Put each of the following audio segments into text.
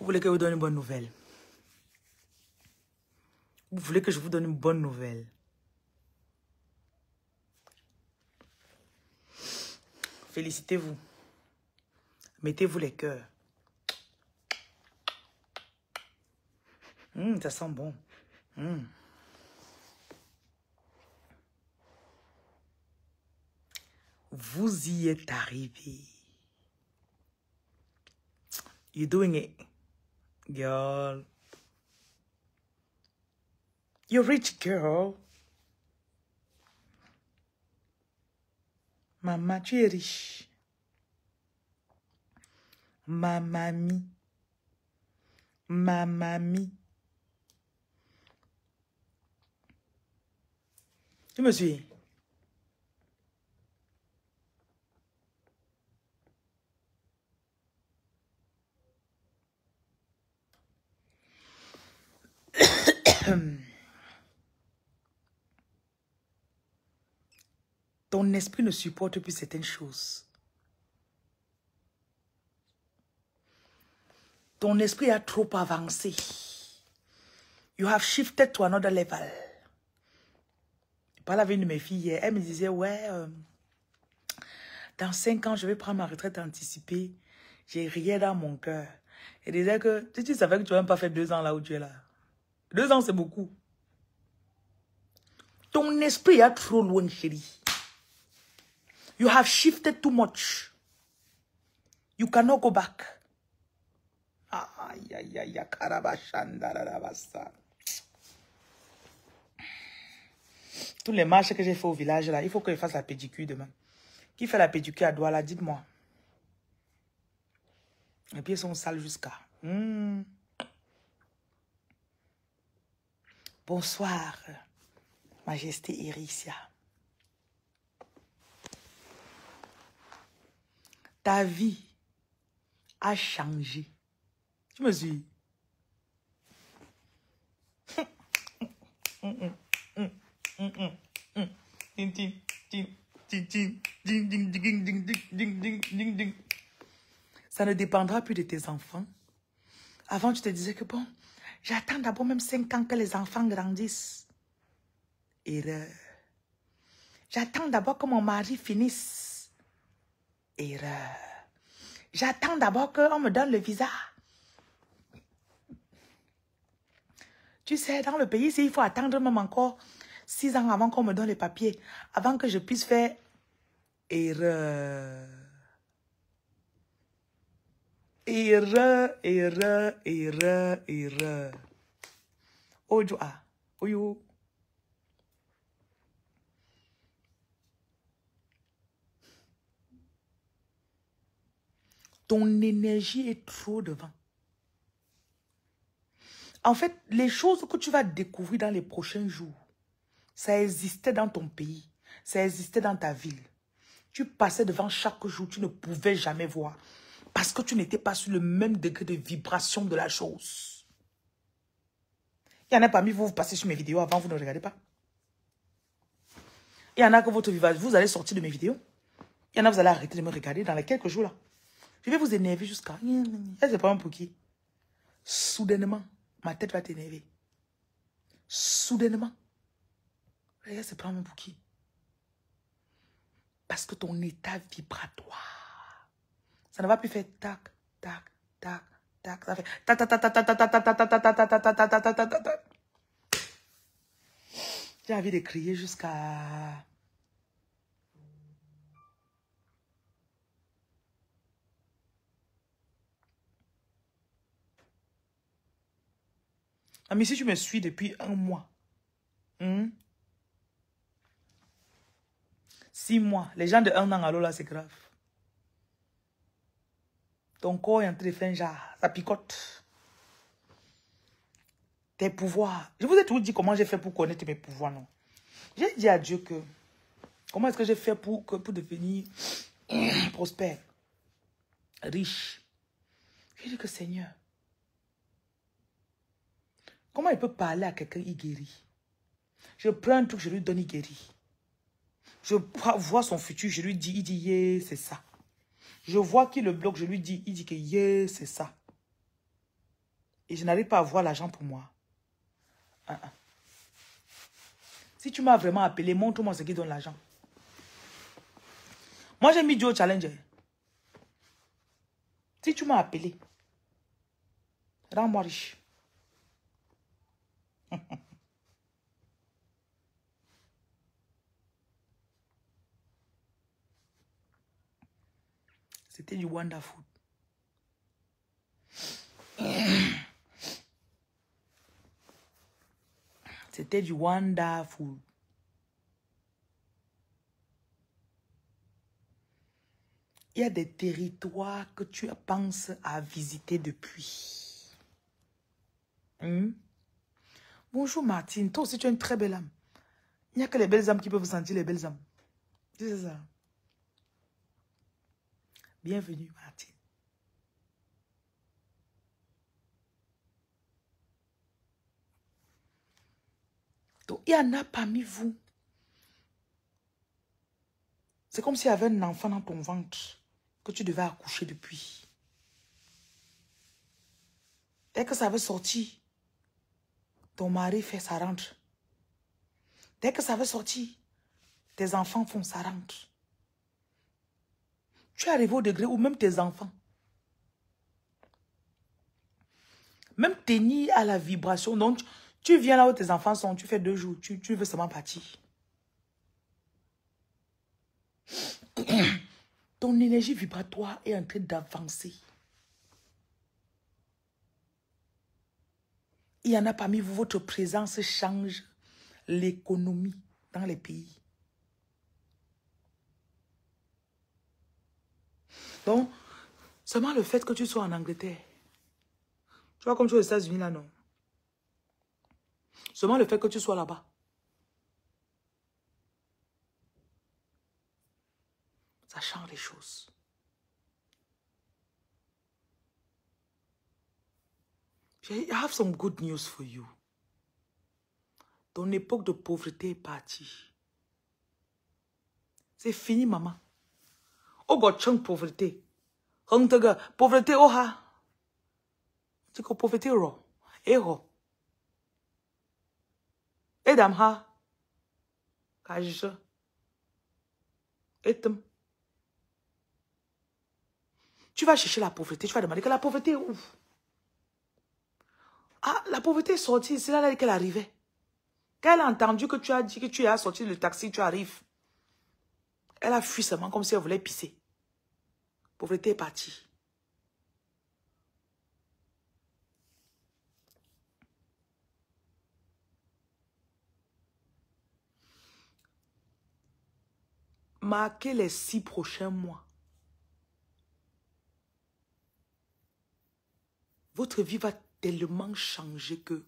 Vous voulez que je vous donne une bonne nouvelle? Vous voulez que je vous donne une bonne nouvelle? Félicitez-vous. Mettez-vous les cœurs. Hum, ça sent bon. Hum. Vous y êtes arrivé. You're doing it, girl. You're rich, girl. Maman, tu es riche. Ma mamie. Ma mamie. Tu me suis? Ton esprit ne supporte plus certaines choses. Ton esprit a trop avancé. You have shifted to another level. Je parlais avec une de mes filles hier. Elle me disait, ouais, euh, dans cinq ans, je vais prendre ma retraite anticipée. J'ai rien dans mon cœur. Elle disait que, tu, tu savais que tu n'as même pas fait deux ans là où tu es là. Deux ans, c'est beaucoup. Ton esprit est trop loin, chérie. You have shifted too much. You cannot go back. Aïe, aïe, aïe, karabashandarabasa. Tous les marches que j'ai fait au village, là, il faut que je fasse la pédicure demain. Qui fait la pédicure à Douala, dites-moi. Les pieds sont sales jusqu'à... Hmm. Bonsoir, Majesté Iricia. Ta vie a changé. Tu me suis. Ça ne dépendra plus de tes enfants. Avant, tu te disais que bon, j'attends d'abord même 5 ans que les enfants grandissent. Erreur. J'attends d'abord que mon mari finisse. Erreur. J'attends d'abord qu'on me donne le visa. Tu sais, dans le pays, il faut attendre même encore six ans avant qu'on me donne les papiers, avant que je puisse faire erreur. Erreur, erreur, erreur, erreur. Ojo ah, oyo. Ton énergie est trop devant. En fait, les choses que tu vas découvrir dans les prochains jours, ça existait dans ton pays, ça existait dans ta ville. Tu passais devant chaque jour, tu ne pouvais jamais voir. Parce que tu n'étais pas sur le même degré de vibration de la chose. Il y en a parmi vous, vous passez sur mes vidéos avant, vous ne regardez pas. Il y en a que votre vivage, vous allez sortir de mes vidéos. Il y en a, vous allez arrêter de me regarder dans les quelques jours là. Je vais vous énerver jusqu'à... C'est pas un pour qui? Soudainement, ma tête va t'énerver. Soudainement. Regarde, c'est pas un pour qui? Parce que ton état vibratoire, ça ne va plus faire tac, tac, tac, tac. Ça fait tac, tac, tac, tac, tac, tac, tac, tac, tac, tac, tac, tac, tac, tac, tac, tac. J'ai envie de crier jusqu'à... Ami, si tu me suis depuis un mois, hmm? six mois, les gens de un an à l'eau là, c'est grave. Ton corps est en train de faire un genre, ça picote. Tes pouvoirs. Je vous ai toujours dit comment j'ai fait pour connaître mes pouvoirs, non. J'ai dit à Dieu que, comment est-ce que j'ai fait pour, que, pour devenir prospère, riche. J'ai dit que Seigneur, Comment il peut parler à quelqu'un, il guérit. Je prends un truc, je lui donne, il guérit. Je vois son futur, je lui dis, il dit, yeah, c'est ça. Je vois qu'il le bloque, je lui dis, il dit que yeah, c'est ça. Et je n'arrive pas à voir l'argent pour moi. Ah, ah. Si tu m'as vraiment appelé, montre-moi ce qui donne l'argent. Moi, j'ai mis Dieu au challenge. Si tu m'as appelé, rends-moi riche. C'était du wonderful. C'était du wonderful. Il y a des territoires que tu penses à visiter depuis. Hmm? Bonjour Martine, toi aussi tu es une très belle âme. Il n'y a que les belles âmes qui peuvent sentir les belles âmes. C'est ça. Bienvenue Martine. Donc, il y en a parmi vous. C'est comme s'il y avait un enfant dans ton ventre que tu devais accoucher depuis. Dès que ça avait sorti, ton mari fait sa rentre. Dès que ça avait sorti, tes enfants font sa rentre. Tu es arrivé au degré où même tes enfants, même tenir à la vibration, donc tu viens là où tes enfants sont, tu fais deux jours, tu, tu veux seulement partir. Ton énergie vibratoire est en train d'avancer. Il y en a parmi vous, votre présence change l'économie dans les pays. Donc, seulement le fait que tu sois en Angleterre, tu vois comme tu es aux États-Unis là, non? Seulement le fait que tu sois là-bas. Ça change les choses. I have some good news for you. Ton époque de pauvreté est partie. C'est fini, maman. God, pauvreté. Pauvreté, oh, ha. C'est que pauvreté, ro. Eh, ro. Edam ha. Etem. Tu vas chercher la pauvreté, tu vas demander que la pauvreté est où Ah, la pauvreté est sortie, c'est là qu'elle arrivait. Quand elle a entendu que tu as dit que tu es sorti du taxi, tu arrives. Elle a fui seulement comme si elle voulait pisser. Pauvreté est partie. Marquez les six prochains mois. Votre vie va tellement changer que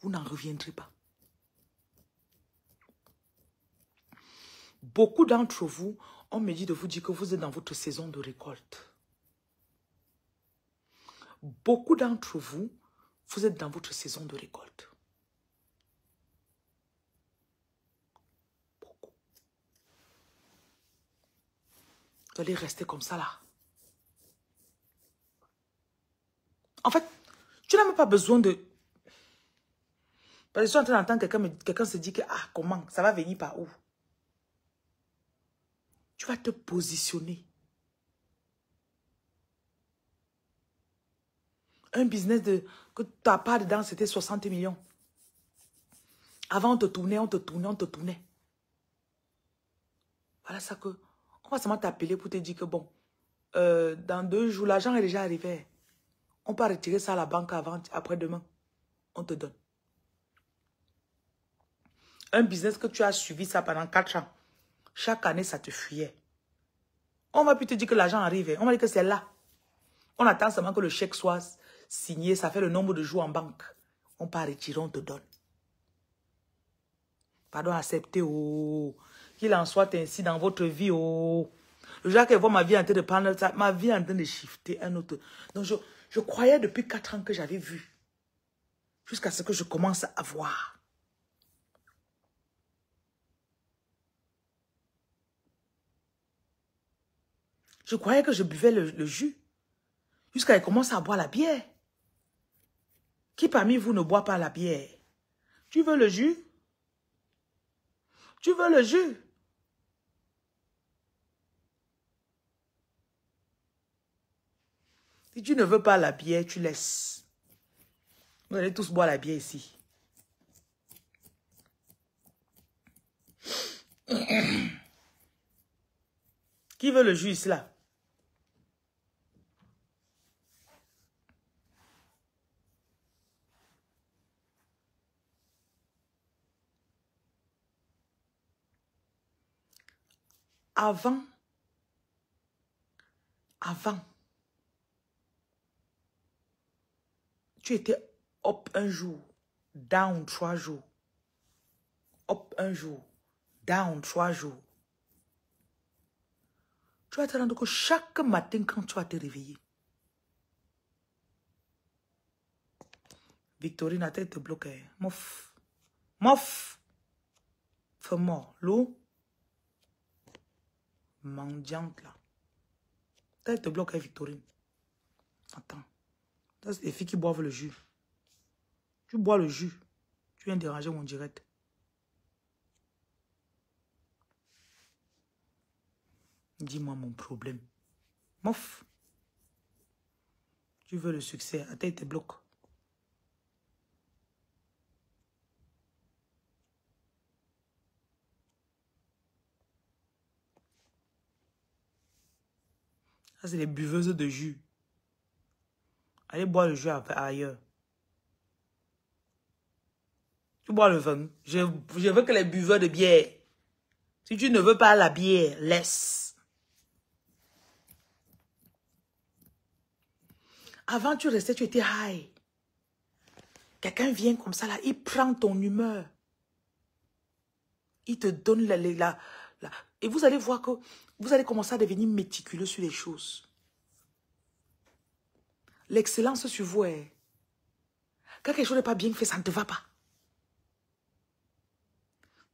vous n'en reviendrez pas. Beaucoup d'entre vous, on me dit de vous dire que vous êtes dans votre saison de récolte. Beaucoup d'entre vous, vous êtes dans votre saison de récolte. Vous allez rester comme ça là. En fait, tu n'as même pas besoin de... Parce que je suis en train d'entendre quelqu'un se dit que, ah, comment, ça va venir par où? Tu vas te positionner. Un business de, que ta part dedans, c'était 60 millions. Avant, on te tournait, on te tournait, on te tournait. Voilà ça que on va seulement t'appeler pour te dire que bon, euh, dans deux jours, l'argent est déjà arrivé. On peut retirer ça à la banque avant, après-demain. On te donne. Un business que tu as suivi ça pendant quatre ans. Chaque année, ça te fuyait. On va plus te dire que l'argent arrive. On va dire que c'est là. On attend seulement que le chèque soit signé. Ça fait le nombre de jours en banque. On peut retirer, on te donne. Pardon, accepter. Oh. Qu'il en soit ainsi dans votre vie. Oh. Le jour que voit ma vie en train de prendre ça, ma vie en train de shifter un autre. Donc, je, je croyais depuis quatre ans que j'avais vu. Jusqu'à ce que je commence à voir. Je croyais que je buvais le, jus. Jusqu'à ce commence à boire la bière. Qui parmi vous ne boit pas la bière? Tu veux le jus? Tu veux le jus? Si tu ne veux pas la bière, tu laisses. Vous allez tous boire la bière ici. Qui veut le jus là? Avant, avant, tu étais up un jour, down trois jours. Up un jour, down trois jours. Tu vas te rendre que chaque matin quand tu vas te réveiller, Victorine, a tête te bloquer. Mof. Mof. Fais-moi. L'eau. Mendiante là. Tête te bloque, Victorine. Attends. Les filles qui boivent le jus. Tu bois le jus. Tu viens déranger mon direct. Dis-moi mon problème. Mof. Tu veux le succès. Attends, te bloque. C'est les buveuses de jus. Allez boire le jus ailleurs. Tu bois le vin. Je, veux que les buveurs de bière. Si tu ne veux pas la bière, laisse. Avant, tu restais, tu étais high. Quelqu'un vient comme ça, là, il prend ton humeur. Il te donne la, la, Et vous allez voir que vous allez commencer à devenir méticuleux sur les choses. L'excellence sur vous est... Quand quelque chose n'est pas bien fait, ça ne te va pas.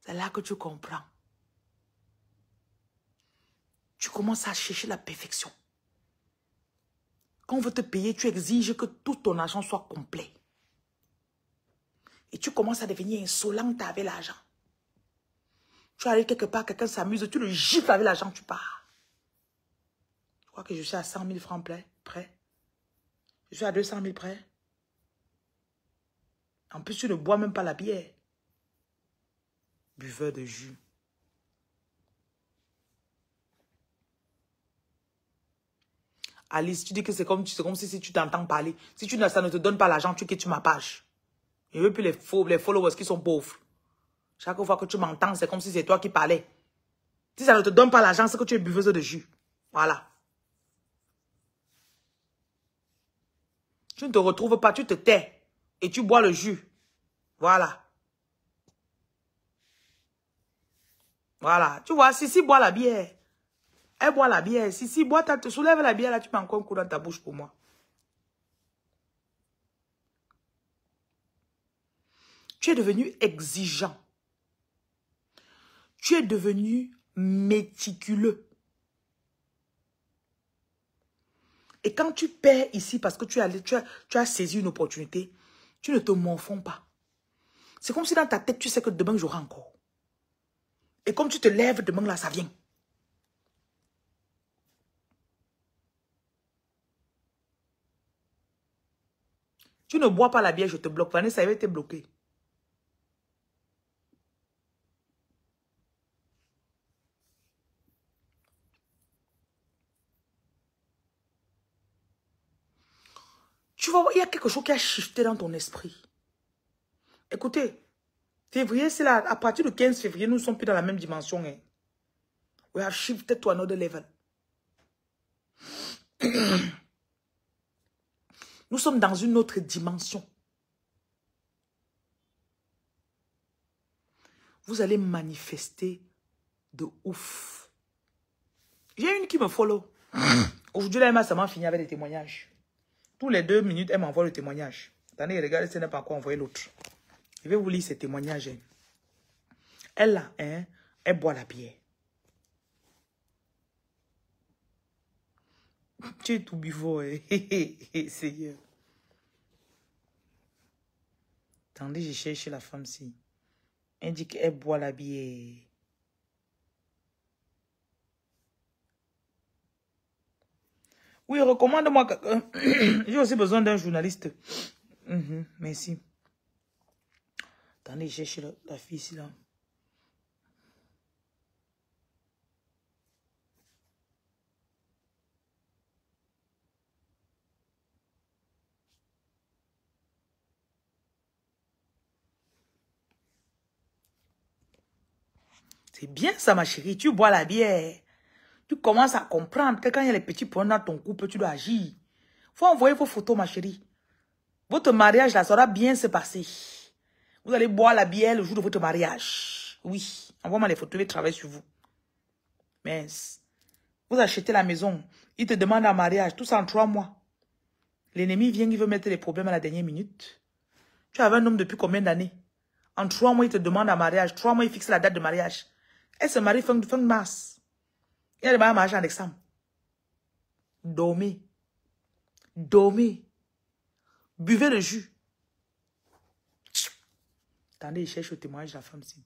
C'est là que tu comprends. Tu commences à chercher la perfection. Quand on veut te payer, tu exiges que tout ton argent soit complet. Et tu commences à devenir insolente avec l'argent. Tu arrives quelque part, quelqu'un s'amuse, tu le gifles avec l'argent, tu pars. Je crois que je suis à 100 000 francs près. Je suis à 200 000 près. En plus, tu ne bois même pas la bière. Buveur de jus. Alice, tu dis que c'est comme, comme si, si tu t'entends parler. Si tu, ça ne te donne pas l'argent, tu quittes ma page. Je veux plus les, faux, les followers qui sont pauvres. Chaque fois que tu m'entends, c'est comme si c'est toi qui parlais. Si ça ne te donne pas l'argent, c'est que tu es buveuse de jus. Voilà. Tu ne te retrouves pas, tu te tais. Et tu bois le jus. Voilà. Voilà. Tu vois, Sissi boit la bière. Elle boit la bière. Sissi boit, te soulève la bière, là, tu mets encore un coup dans ta bouche pour moi. Tu es devenu exigeant tu es devenu méticuleux. Et quand tu perds ici parce que tu as, tu tu as saisi une opportunité, tu ne te morfonds pas. C'est comme si dans ta tête, tu sais que demain, j'aurai encore. Et comme tu te lèves demain, là, ça vient. Tu ne bois pas la bière, je te bloque. Vanessa avait été bloquée. Tu il y a quelque chose qui a shifté dans ton esprit. Écoutez, février, c'est là, à partir du 15 février, nous ne sommes plus dans la même dimension. Hein. We have shifted to another level. Nous sommes dans une autre dimension. Vous allez manifester de ouf. J'ai une qui me follow. Aujourd'hui, là, elle m'a seulement fini avec des témoignages. Tous les deux minutes, elle m'envoie le témoignage. Attendez, regardez, ce n'est pas quoi envoyer l'autre. Je vais vous lire ces témoignages. Hein. Elle, là, hein, elle boit la bière. Tu es tout bivot, hein. Seigneur. Attendez, je cherche la femme-ci. Elle dit qu'elle boit la bière. Oui, recommande-moi. J'ai aussi besoin d'un journaliste. Mhm, merci. Attendez, je cherche la, la fille ici, là. C'est bien ça, ma chérie. Tu bois la bière. Tu commences à comprendre que quand il y a les petits points dans ton couple, tu dois agir. faut envoyer vos photos, ma chérie. Votre mariage, là, va bien se passer. Vous allez boire la bière le jour de votre mariage. Oui. Envoie-moi les photos, je vais travailler sur vous. Mais, vous achetez la maison. Il te demande un mariage. Tout ça en trois mois. L'ennemi vient, il veut mettre les problèmes à la dernière minute. Tu avais un homme depuis combien d'années? En trois mois, il te demande un mariage. Trois mois, il fixe la date de mariage. Elle se marie fin, fin mars. Il y a un mariage en. Dormez. Dormez. Buvez le jus. Attendez, il cherche le témoignage de la femme ci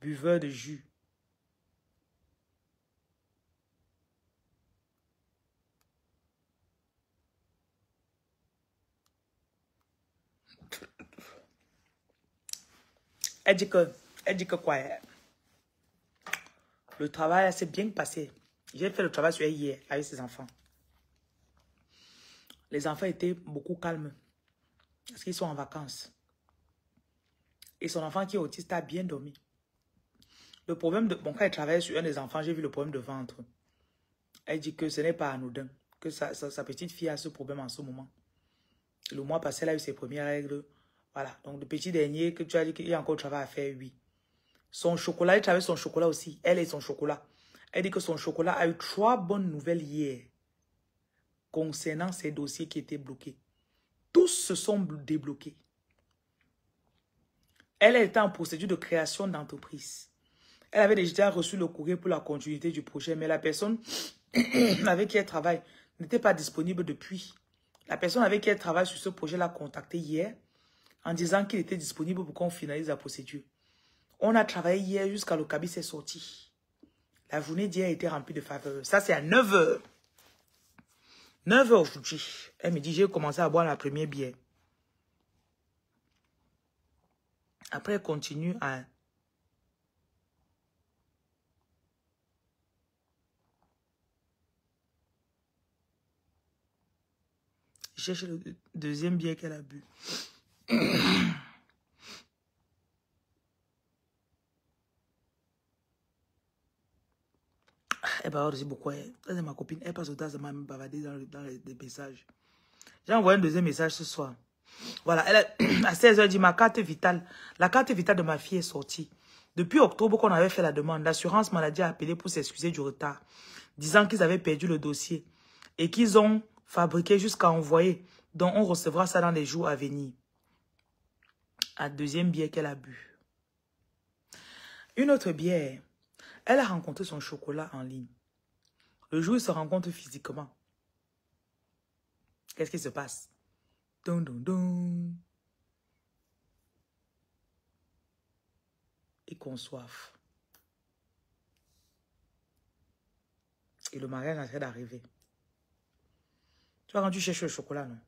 Buveur de jus. Elle dit que, elle dit que quoi le travail s'est bien passé. J'ai fait le travail sur hier avec ses enfants. Les enfants étaient beaucoup calmes. Parce qu'ils sont en vacances. Et son enfant qui est autiste a bien dormi. Le problème de... Bon, quand elle travaille sur un des enfants, j'ai vu le problème de ventre. Elle dit que ce n'est pas anodin. Que sa, sa, petite fille a ce problème en ce moment. Le mois passé, elle a eu ses premières règles. Voilà. Donc, le petit dernier que tu as dit qu'il y a encore du travail à faire, oui. Son chocolat, elle travaille son chocolat aussi. Elle et son chocolat. Elle dit que son chocolat a eu trois bonnes nouvelles hier concernant ces dossiers qui étaient bloqués. Tous se sont débloqués. Elle était en procédure de création d'entreprise. Elle avait déjà reçu le courrier pour la continuité du projet, mais la personne avec qui elle travaille n'était pas disponible depuis. La personne avec qui elle travaille sur ce projet l'a contacté hier en disant qu'il était disponible pour qu'on finalise la procédure. On a travaillé hier jusqu'à le cabis est sorti. La journée d'hier été remplie de faveurs. Ça, c'est à 9 h 9 h aujourd'hui. Elle me dit, j'ai commencé à boire la première bière. Après, elle continue à... Je cherche le deuxième bière qu'elle a bu. Elle bavarde aussi beaucoup. Elle, est ma copine. Elle passe au temps de me bavarder dans, dans les, messages. J'ai envoyé un deuxième message ce soir. Voilà, elle a, à 16h, elle dit ma carte vitale. La carte vitale de ma fille est sortie. Depuis octobre qu'on avait fait la demande, l'assurance maladie a appelé pour s'excuser du retard, disant qu'ils avaient perdu le dossier et qu'ils ont fabriqué jusqu'à envoyer, donc on recevra ça dans les jours à venir. À deuxième bière qu'elle a bu. Une autre bière, elle a rencontré son chocolat en ligne. Le jour où ils se rencontrent physiquement, qu'est-ce qui se passe? Dun, dun, dun. Ils conçoivent. Et le mariage est en d'arriver. Tu vois, quand tu cherches le chocolat, non?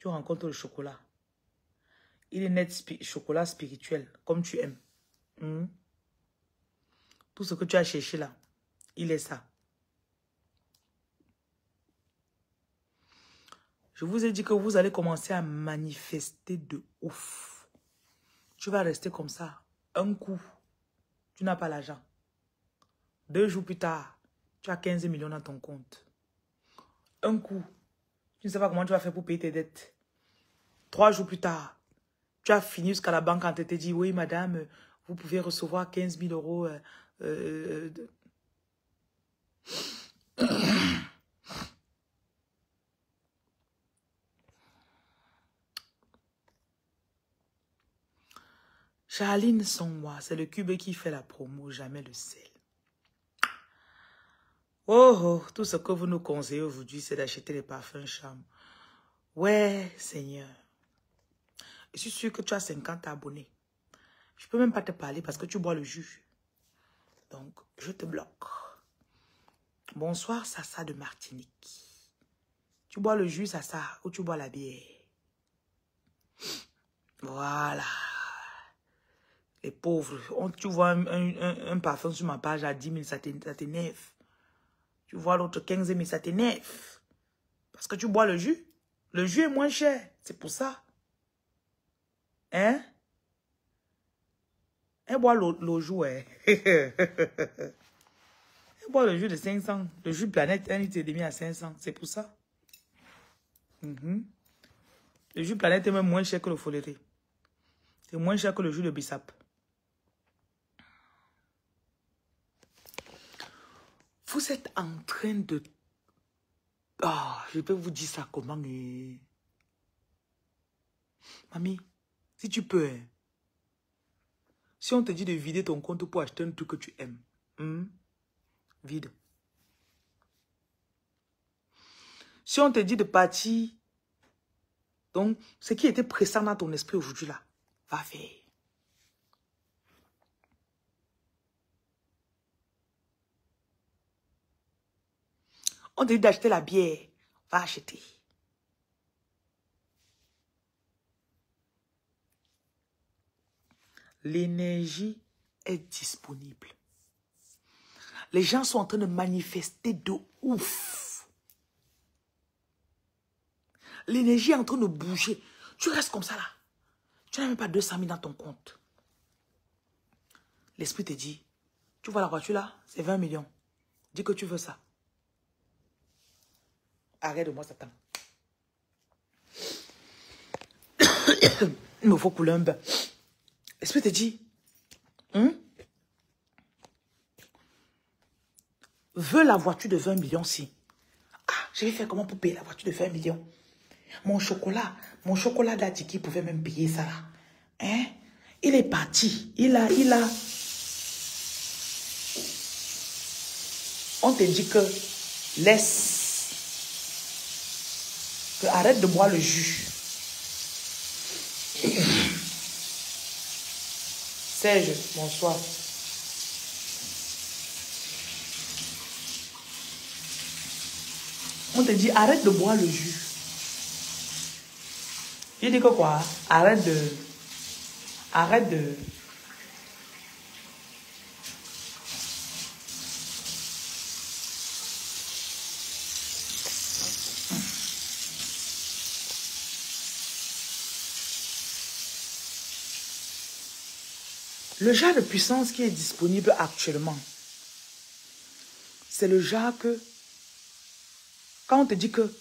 Tu rencontres le chocolat. Il est net chocolat spirituel, comme tu aimes. Hmm? Tout ce que tu as cherché là, il est ça. Je vous ai dit que vous allez commencer à manifester de ouf. Tu vas rester comme ça. Un coup, tu n'as pas l'argent. Deux jours plus tard, tu as 15 millions dans ton compte. Un coup, tu ne sais pas comment tu vas faire pour payer tes dettes. Trois jours plus tard, tu as fini jusqu'à la banque quand tu dit, oui madame, vous pouvez recevoir 15 000 euros euh, Charline moi, c'est le cube qui fait la promo, jamais le sel. Oh, oh, tout ce que vous nous conseillez aujourd'hui, c'est d'acheter les parfums charme. Ouais, Seigneur. Je suis sûr que tu as 50 abonnés. Je peux même pas te parler parce que tu bois le jus. Donc, je te bloque. Bonsoir, Sassa de Martinique. Tu bois le jus, Sassa, ou tu bois la bière? Voilà. Les pauvres. tu vois un, parfum sur ma page à 10 000, ça t'énerve. Tu vois l'autre 15 000, ça t'énerve. Parce que tu bois le jus. Le jus est moins cher. C'est pour ça. Hein? Elle boit le, jus, Elle boit le jus de 500. Le jus planète, un litre et demi à 500. C'est pour ça. Mhm. Le jus planète est même moins cher que le foléré. C'est moins cher que le jus de bissap. Vous êtes en train de... Ah, je peux vous dire ça comment... Mais... Mamie, si tu peux, hein. Si on te dit de vider ton compte pour acheter un truc que tu aimes, hmm, vide. Si on te dit de partir, donc ce qui était pressant dans ton esprit aujourd'hui là, va faire. On te dit d'acheter la bière, va acheter. L'énergie est disponible. Les gens sont en train de manifester de ouf. L'énergie est en train de bouger. Tu restes comme ça là. Tu n'as même pas 200 000 dans ton compte. L'esprit te dit, tu vois la voiture là, c'est 20 millions. Dis que tu veux ça. Arrête de moi, Satan. Il me faut. L'esprit te dit, hein? veux la voiture de 20 millions si. Ah, je vais faire comment pour payer la voiture de 20 millions? Mon chocolat, mon chocolat d'Adi qui pouvait même payer ça là. Hein? Il est parti. Il a, il a. On te dit que laisse. Que arrête de boire le jus. Bonsoir. On te dit, arrête de boire le jus. Il dit que quoi? Arrête de... Arrête de... Le genre de puissance qui est disponible actuellement, c'est le genre que, quand on te dit que,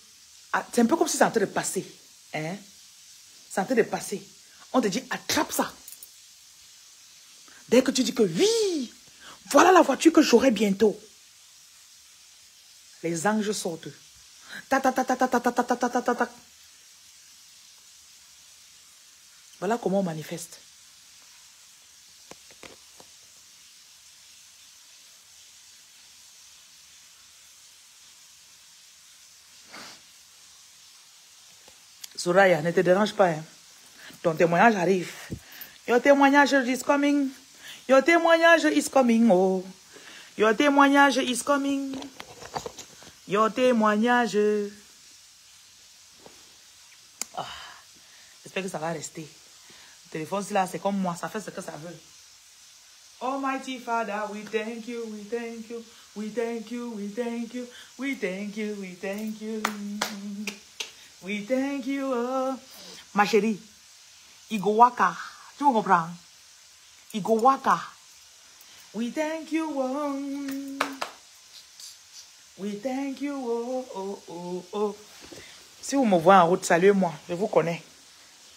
ah, c'est un peu comme si c'est en train de passer. Hein? C'est en train de passer. On te dit, attrape ça. Dès que tu dis que oui, voilà la voiture que j'aurai bientôt. Les anges sortent. Ta ta ta ta ta ta ta ta ta ta ta. Voilà comment on manifeste. Soraya, ne te dérange pas. Hein. Ton témoignage arrive. Your témoignage is coming. Your témoignage is coming. Oh. Your témoignage is coming. Your témoignage. Ah. J'espère que ça va rester. Le téléphone, là, c'est comme moi. Ça fait ce que ça veut. Almighty Father, we we thank you, we thank you, we thank you, we thank you, we thank you. We thank you. Oh. Ma chérie, Igowaka. Tu me comprends? Igowaka. We thank you. Oh. We thank you. Oh, oh, oh, oh. Si vous me voyez en route, saluez-moi. Je vous connais.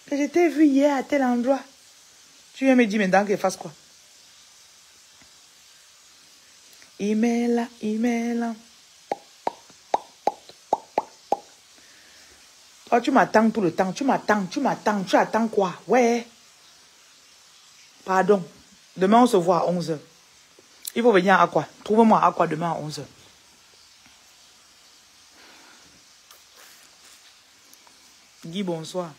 Que je t'ai vu hier à tel endroit. Tu viens me dire maintenant qu'il fasse quoi? Email, email. Oh, tu m'attends tout le temps. Tu m'attends, tu m'attends. Tu attends quoi? Ouais. Pardon. Demain, on se voit à 11h. Il faut venir à quoi? Trouve-moi à quoi demain à 11h. Guy, bonsoir.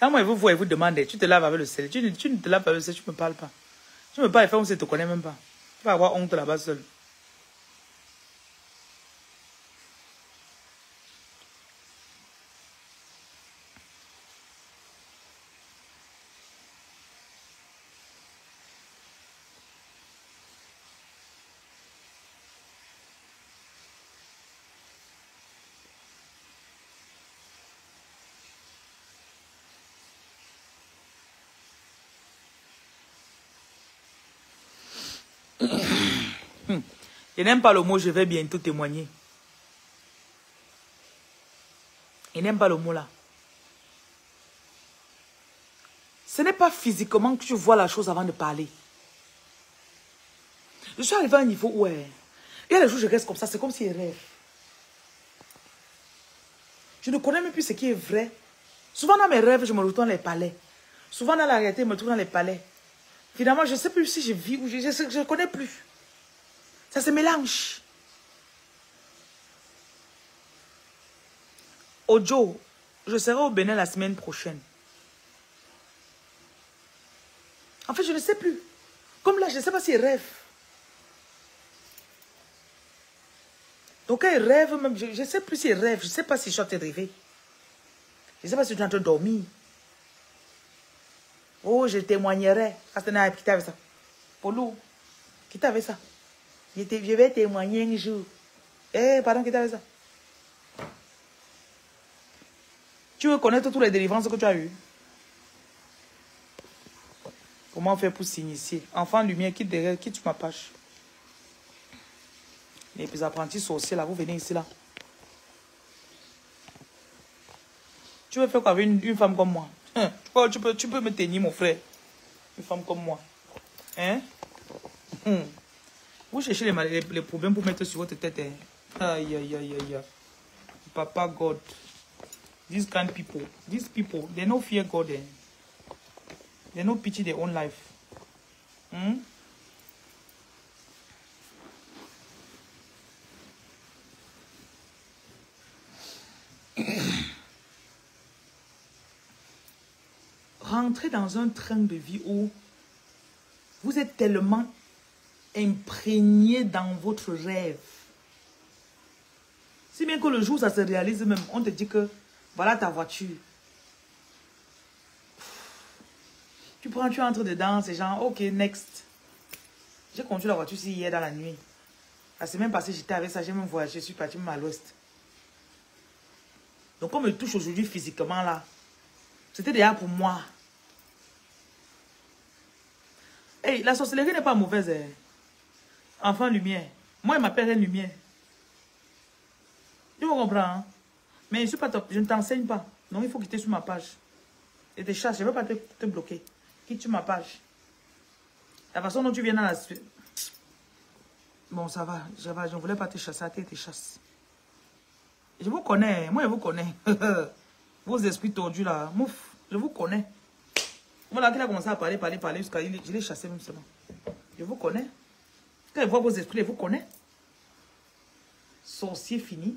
Quand moi, il vous voit, vous demande, tu te laves avec le sel. Tu, tu ne te laves pas avec le sel, tu ne me parles pas. Tu me parles, il fait, on ne te connaît même pas. Vas avoir honte là-bas seul. Je n'aime pas le mot je vais bientôt témoigner. Je n'aime pas le mot là. Ce n'est pas physiquement que tu vois la chose avant de parler. Je suis arrivé à un niveau où euh, il y a des jours où je reste comme ça, c'est comme si je rêve. Je ne connais même plus ce qui est vrai. Souvent dans mes rêves, je me retrouve dans les palais. Souvent dans la réalité, je me retrouve dans les palais. Finalement, je ne sais plus si je vis ou je ne connais plus. Ça se mélange. Ojo, je serai au Bénin la semaine prochaine. En fait, je ne sais plus. Comme là, je ne sais pas s'il rêve. Donc, quand il rêve, même, je ne sais plus s'il rêve. Je ne sais pas si je suis en train de rêver. Je ne sais pas si je suis en train de dormir. Oh, je témoignerai. Astana, qui t'avait ça? Polo, qui t'avait ça? Je, vais témoigner un jour. Eh, pardon, qui t'avait ça? Tu veux connaître toutes les délivrances que tu as eues? Comment faire pour s'initier? Enfant lumière, quitte derrière, quitte ma page. Les petits apprentis sorciers là, vous venez ici là. Tu veux faire quoi avec une, femme comme moi? Hein, tu, peux, tu, peux, tu peux me tenir, mon frère. Une femme comme moi. Hein? Hum. Vous cherchez les, problèmes pour mettre sur votre tête. Hein? Aïe, aïe, aïe, aïe. Papa God. These kind people. These people, they no fear God. Eh? They no pity their own life. Hmm? Rentrez dans un train de vie où vous êtes tellement imprégné dans votre rêve. Si bien que le jour ça se réalise même, on te dit que voilà ta voiture. Tu prends, tu entres dedans, c'est genre, ok, next. J'ai conduit la voiture ici hier dans la nuit. La semaine passée, j'étais avec ça, j'ai même voyagé, je suis parti même à l'ouest. Donc, on me touche aujourd'hui physiquement là. C'était déjà pour moi. Hey, la sorcellerie n'est pas mauvaise. hein. Enfant lumière. Moi, il m'appelle lumière. Tu me comprends hein? Mais je, ne t'enseigne pas. Donc, il faut quitter sur ma page. Et te chasse, je ne veux pas te, te bloquer. Quitte sur ma page. La façon dont tu viens dans la... Bon, ça va. Je, ne voulais pas te chasser, tu te chasses. Je vous connais, moi je vous connais. Vos esprits tordus là, mouf, je vous connais. Voilà qu'il a commencé à parler, parler, parler, jusqu'à je l'ai chassé même seulement. Je vous connais. Quand vois vos esprits, vous connais. Sorcier fini.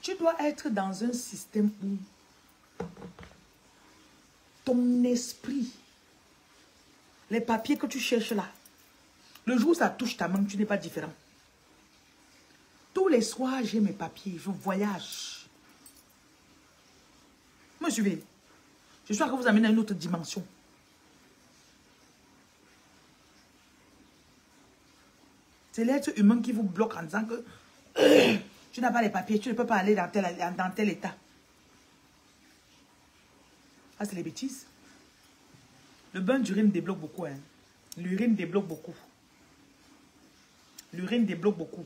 Tu dois être dans un système où ton esprit, les papiers que tu cherches là, le jour où ça touche ta main, tu n'es pas différent. Tous les soirs, j'ai mes papiers, je voyage. Me suivez. Je suis de vous amener à une autre dimension. C'est l'être humain qui vous bloque en disant que tu n'as pas les papiers, tu ne peux pas aller dans tel, dans tel état. Ah, c'est les bêtises. Le bain d'urine débloque beaucoup. Hein. L'urine débloque beaucoup. L'urine débloque beaucoup.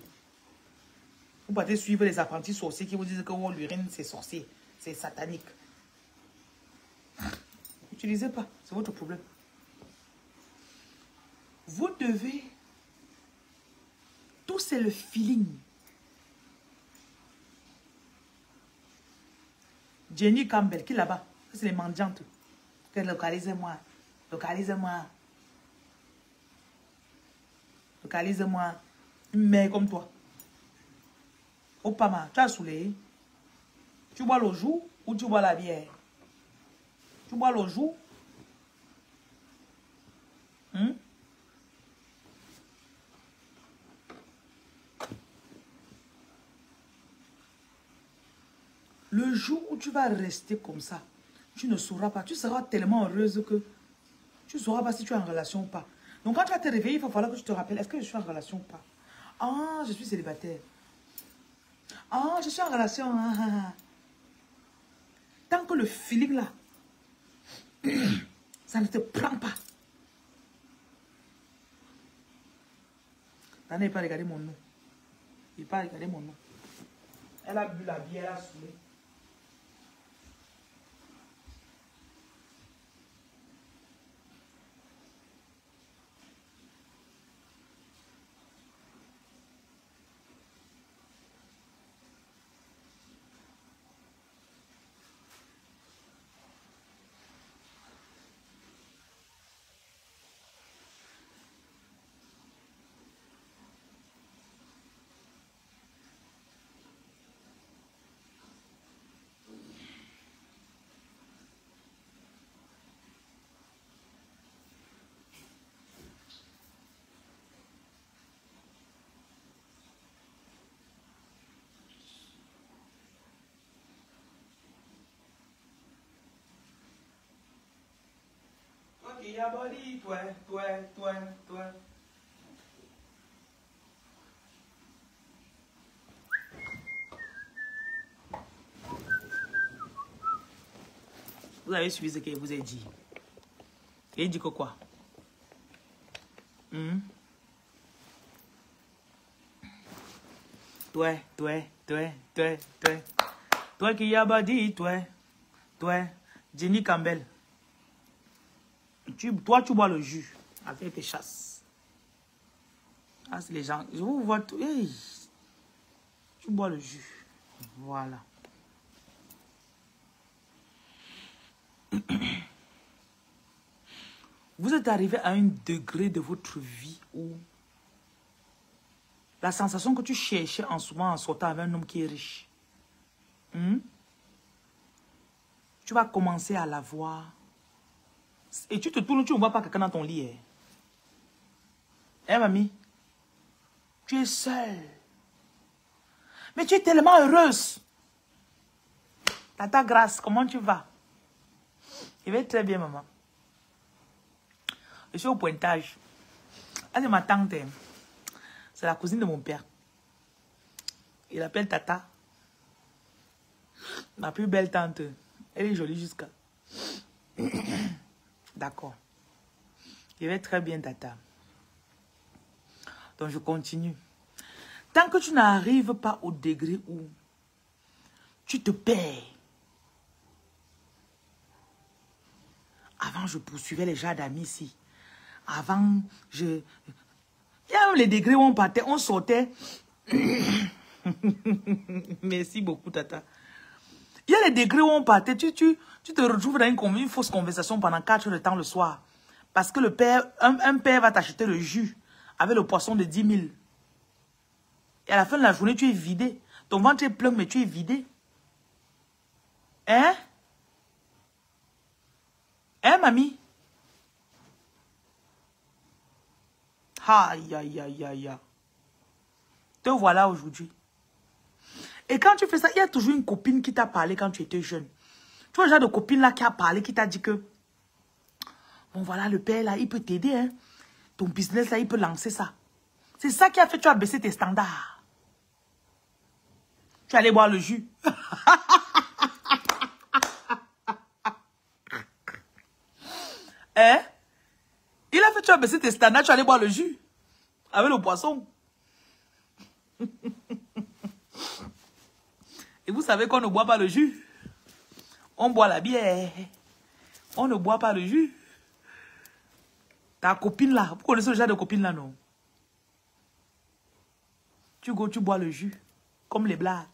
Vous pouvez suivre les apprentis sorciers qui vous disent que oh, l'urine c'est sorcier, c'est satanique. N'utilisez pas, c'est votre problème. Vous devez... Tout c'est le feeling. Jenny Campbell, qui là-bas? C'est les mendiantes. Localisez-moi. Localisez-moi. Localisez-moi. Mère comme toi. Opama, tu as saoulé. Tu bois le jour ou tu bois la bière? Tu bois le jour? Hmm? Le jour où tu vas rester comme ça, tu ne sauras pas. Tu seras tellement heureuse que tu ne sauras pas si tu es en relation ou pas. Donc quand tu vas te réveiller, il va falloir que tu te rappelles, est-ce que je suis en relation ou pas? Ah, je suis célibataire. Ah, je suis en relation. Ah, ah, ah. Tant que le feeling là, ça ne te prend pas. N'a pas regardé mon nom. Il n'a pas regardé mon nom. Elle a bu la bière, elle a saoulé. Qui a body, toi, toi, toi, toi. Vous avez suivi ce qu'il vous a dit. Il dit que quoi hmm? Toi, toi, toi, toi, toi. Toi qui a body, toi, toi. Jenny Campbell toi, tu bois le jus avec tes chasses. Les gens. Je vous vois tout. tu bois le jus. Voilà. Vous êtes arrivé à un degré de votre vie où la sensation que tu cherchais en souvent en sortant avec un homme qui est riche, hmm? tu vas commencer à la voir et tu te tournes, tu ne vois pas quelqu'un dans ton lit. Hein, eh, mamie? Tu es seule. Mais tu es tellement heureuse. Tata Grâce, comment tu vas? Je vais très bien, maman. Je suis au pointage. c'est ma tante. Hein. C'est la cousine de mon père. Il appelle Tata. Ma plus belle tante. Elle est jolie jusqu'à... D'accord. Je vais très bien, Tata. Donc, je continue. Tant que tu n'arrives pas au degré où tu te perds. Avant, je poursuivais les gens d'amis ici. Avant, je... Il y a les degrés où on partait, on sautait. Merci beaucoup, Tata. Il y a les degrés où on partait, tu, tu, tu te retrouves dans une, fausse conversation pendant 4 heures de temps le soir. Parce que le père, un, père va t'acheter le jus avec le poisson de 10 000. Et à la fin de la journée, tu es vidé. Ton ventre est plein, mais tu es vidé. Hein? Hein, mamie? Aïe, aïe, aïe, aïe. Te voilà aujourd'hui. Et quand tu fais ça, il y a toujours une copine qui t'a parlé quand tu étais jeune. Tu vois le genre de copine là qui a parlé, qui t'a dit que, bon voilà, le père là, il peut t'aider. Hein. Ton business là, il peut lancer ça. C'est ça qui a fait que tu as baissé tes standards. Tu allais boire le jus. hein? Il a fait que tu as baissé tes standards, tu allais boire le jus. Avec le poisson. Et vous savez qu'on ne boit pas le jus. On boit la bière. On ne boit pas le jus. Ta copine là, vous connaissez le genre de copine là, non? Tu go, tu bois le jus. Comme les blagues.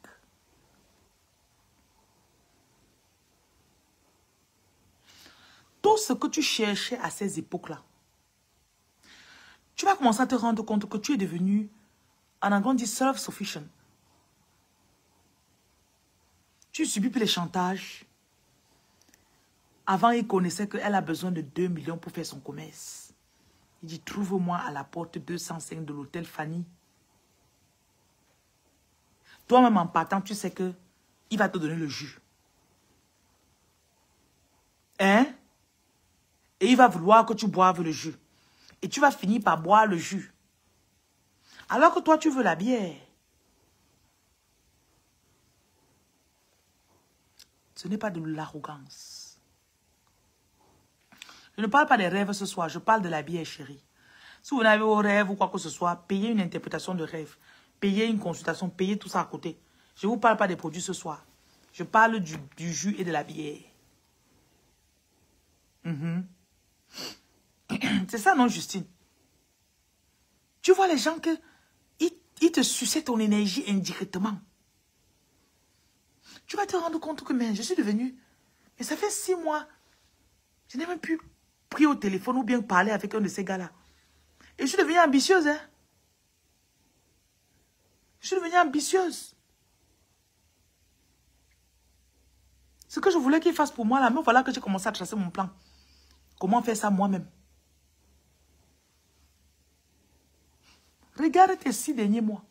Tout ce que tu cherchais à ces époques-là, tu vas commencer à te rendre compte que tu es devenu, en anglais self-sufficient. Tu subis plus les chantages. Avant, il connaissait qu'elle a besoin de 2 millions pour faire son commerce. Il dit, trouve-moi à la porte 205 de l'hôtel Fanny. Toi-même en partant, tu sais que il va te donner le jus. Hein? Et il va vouloir que tu boives le jus. Et tu vas finir par boire le jus. Alors que toi, tu veux la bière. Ce n'est pas de l'arrogance. Je ne parle pas des rêves ce soir, je parle de la bière, chérie. Si vous n'avez au rêve ou quoi que ce soit, payez une interprétation de rêve. Payez une consultation, payez tout ça à côté. Je ne vous parle pas des produits ce soir. Je parle du, jus et de la bière. Mhm. C'est ça, non, Justine? Tu vois les gens que ils, te suçaient ton énergie indirectement. Tu vas te rendre compte que je suis devenue... Mais ça fait six mois. Je n'ai même plus pris au téléphone ou bien parler avec un de ces gars-là. Et je suis devenue ambitieuse. Hein? Je suis devenue ambitieuse. Ce que je voulais qu'il fasse pour moi là, mais voilà que j'ai commencé à tracer mon plan. Comment faire ça moi-même Regarde tes six derniers mois.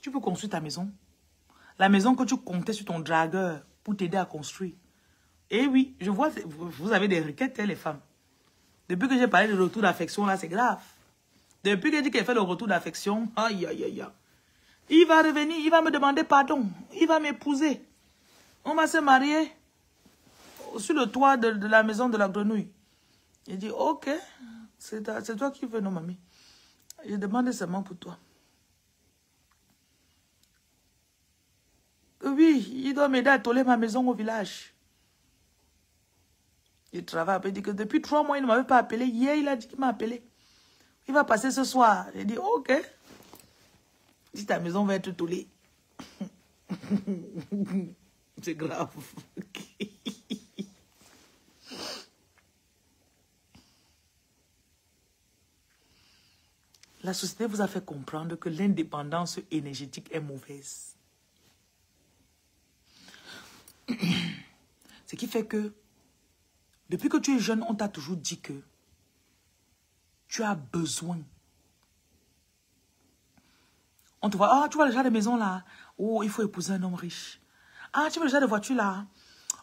Tu peux construire ta maison. La maison que tu comptais sur ton dragueur pour t'aider à construire. Eh oui, je vois, vous avez des requêtes, hein, les femmes. Depuis que j'ai parlé de retour d'affection, là, c'est grave. Depuis que j'ai dit qu'elle fait le retour d'affection, aïe, aïe, aïe, aïe. Il va revenir, il va me demander pardon. Il va m'épouser. On va se marier sur le toit de, de la maison de la grenouille. Il dit, ok, c'est toi qui veux, non, mamie. Je demande seulement pour toi. Oui, il doit m'aider à toller ma maison au village. Il travaille. Il dit que depuis trois mois, il ne m'avait pas appelé. Hier, il a dit qu'il m'a appelé. Il va passer ce soir. J'ai dit, ok. Si ta maison va être tollée. C'est grave. La société vous a fait comprendre que l'indépendance énergétique est mauvaise. Ce qui fait que, depuis que tu es jeune, on t'a toujours dit que tu as besoin. On te voit, ah, tu vois déjà des maisons là. Oh, il faut épouser un homme riche. Ah, tu vois déjà des voitures là.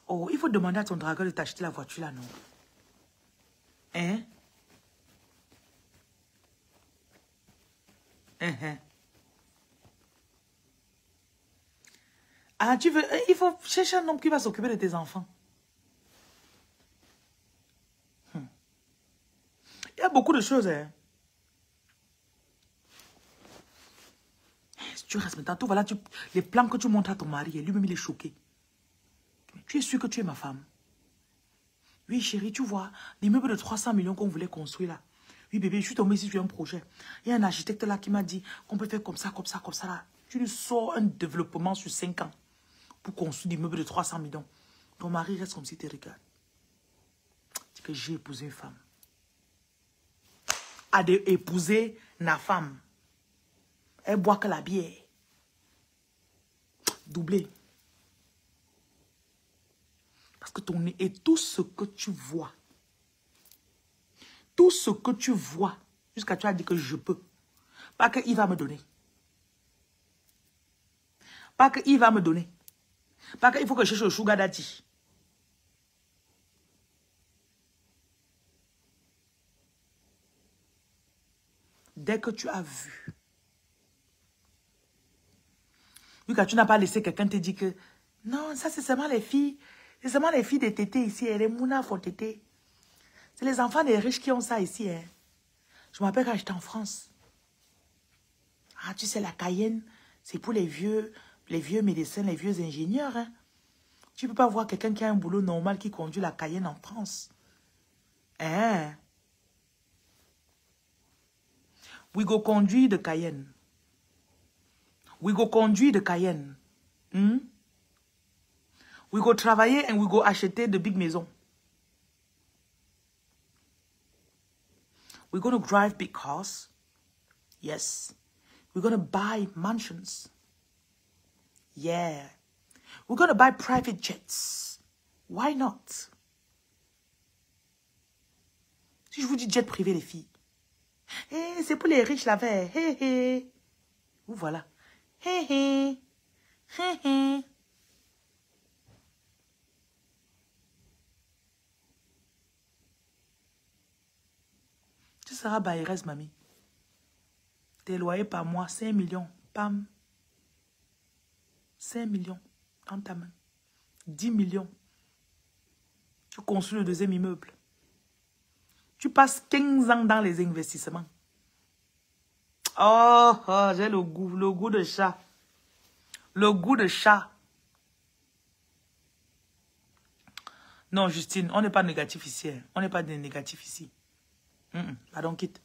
Oh, il faut demander à ton dragueur de t'acheter la voiture là, non? Hein? Hein, hein. Ah, tu veux, eh, il faut chercher un homme qui va s'occuper de tes enfants. Hmm. Il y a beaucoup de choses. Hein. Si tu restes maintenant, voilà, tu, les plans que tu montres à ton mari, lui-même il est choqué. Tu es sûr que tu es ma femme? Oui, chérie, tu vois, l'immeuble de 300 millions qu'on voulait construire là. Oui, bébé, je suis tombée ici sur un projet. Il y a un architecte là qui m'a dit qu'on peut faire comme ça, comme ça, comme ça là. Tu lui sors un développement sur 5 ans pour construire l'immeuble de 300 millions. Ton mari reste comme si tu regardes. C'est que j'ai épousé une femme. A épousé ma femme. Elle boit que la bière. Doublé. Parce que ton nez est tout ce que tu vois. Tout ce que tu vois, jusqu'à tu as dit que je peux. Pas qu'il va me donner. Pas qu'il va me donner. Parce qu'il faut que je cherche le sugar daddy. Dès que tu as vu, que tu n'as pas laissé quelqu'un te dire que non, ça c'est seulement les filles, c'est seulement les filles des tétés ici, les mouna font tété. C'est les enfants des riches qui ont ça ici. Hein. Je me rappelle quand j'étais en France. Ah, tu sais, la Cayenne, c'est pour les vieux, les vieux médecins, les vieux ingénieurs. Hein. Tu ne peux pas voir quelqu'un qui a un boulot normal qui conduit la Cayenne en France. Hein? We go conduire de Cayenne. We go conduire de Cayenne. Hmm? We go travailler and we go acheter de big maisons. We're going to drive big cars. Yes. We're going to buy mansions. Yeah. We're going to buy private jets. Why not? Si je vous dis jet privé, les filles. Eh, c'est pour les riches, la veille. Hé, hé. Vous voilà. Hé, hé. Hé, hé. Tu seras bailleuse, mamie. Tes loyers par mois, 5 millions. Pam. 5 millions dans ta main. 10 millions. Tu construis le deuxième immeuble. Tu passes 15 ans dans les investissements. Oh, oh j'ai le goût, le goût de chat. Le goût de chat. Non, Justine, on n'est pas négatif ici. Hein. On n'est pas des négatifs ici. pardon, quitte.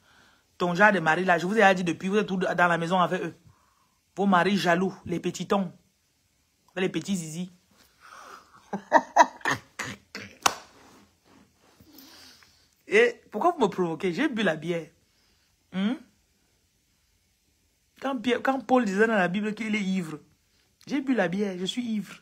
Ton genre de mari là, je vous ai dit depuis, vous êtes dans la maison avec eux. Vos maris jaloux, les petits tons, les petits zizi. Et pourquoi vous me provoquez? J'ai bu la bière. Hmm? Quand, quand Paul disait dans la Bible qu'il est ivre, j'ai bu la bière, je suis ivre.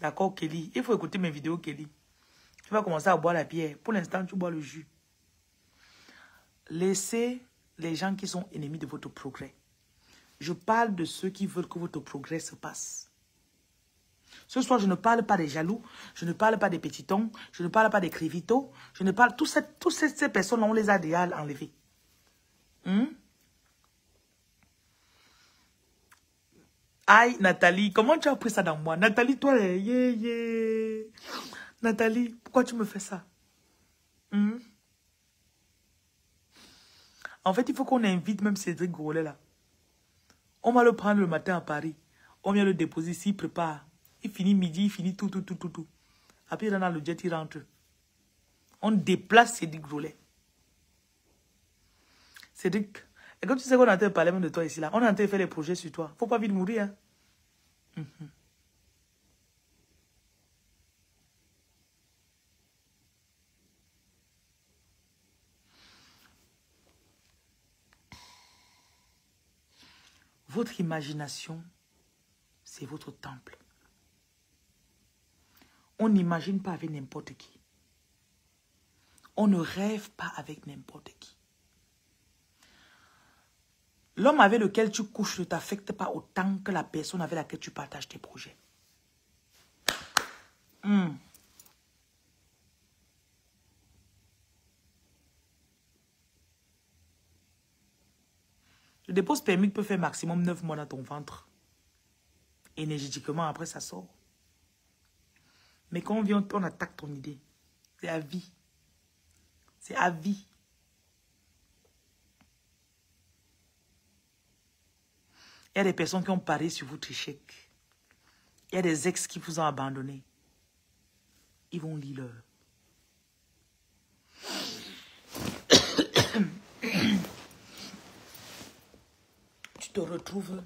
D'accord, Kelly. Il faut écouter mes vidéos, Kelly. Tu vas commencer à boire la bière. Pour l'instant, tu bois le jus. Laissez les gens qui sont ennemis de votre progrès. Je parle de ceux qui veulent que votre progrès se passe. Ce soir, je ne parle pas des jaloux, je ne parle pas des petitons, je ne parle pas des crivitos, je ne parle... Toutes ces, toutes ces, personnes, on les a déjà enlevées. Hmm? Aïe, Nathalie, comment tu as pris ça dans moi? Nathalie, toi, yeah, yeah. Nathalie, pourquoi tu me fais ça? Hmm? En fait, il faut qu'on invite même Cédric Grolet là. On va le prendre le matin à Paris. On vient le déposer ici, il prépare. Il finit midi, il finit tout, tout, tout, tout, tout. Après, il rentre dans le jet, il rentre. On déplace Cédric Grolet. Cédric, et quand tu sais qu'on est en train de parler même de toi ici, là, on est en train de faire des projets sur toi. Faut pas vite mourir. Hein? Mhm. Votre imagination, c'est votre temple. On n'imagine pas avec n'importe qui. On ne rêve pas avec n'importe qui. L'homme avec lequel tu couches ne t'affecte pas autant que la personne avec laquelle tu partages tes projets. Hmm. Le dépôt spermique peut faire maximum 9 mois dans ton ventre. Énergétiquement, après, ça sort. Mais quand on vient, on attaque ton idée. C'est à vie. C'est à vie. Il y a des personnes qui ont parié sur votre échec. Il y a des ex qui vous ont abandonné. Ils vont lire tu te retrouves.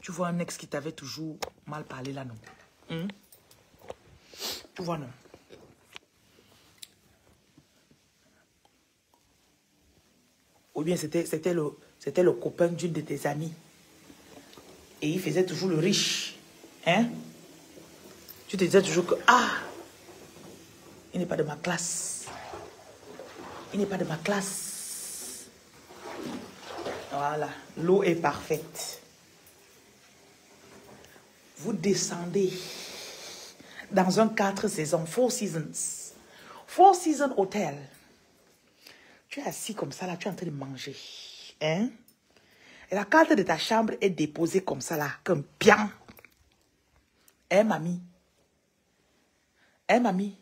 Tu vois un ex qui t'avait toujours mal parlé là, non? Hmm? Tu vois, non? Ou bien c'était le c'était le copain d'une de tes amies. Et il faisait toujours le riche. Hein? Tu te disais toujours que, ah, il n'est pas de ma classe. Il n'est pas de ma classe. Voilà, l'eau est parfaite. Vous descendez dans un quatre saisons, four seasons. Four seasons hotel. Tu es assis comme ça là, tu es en train de manger. Hein? Et la carte de ta chambre est déposée comme ça là, comme bien. Hein, mamie? Hein, mamie?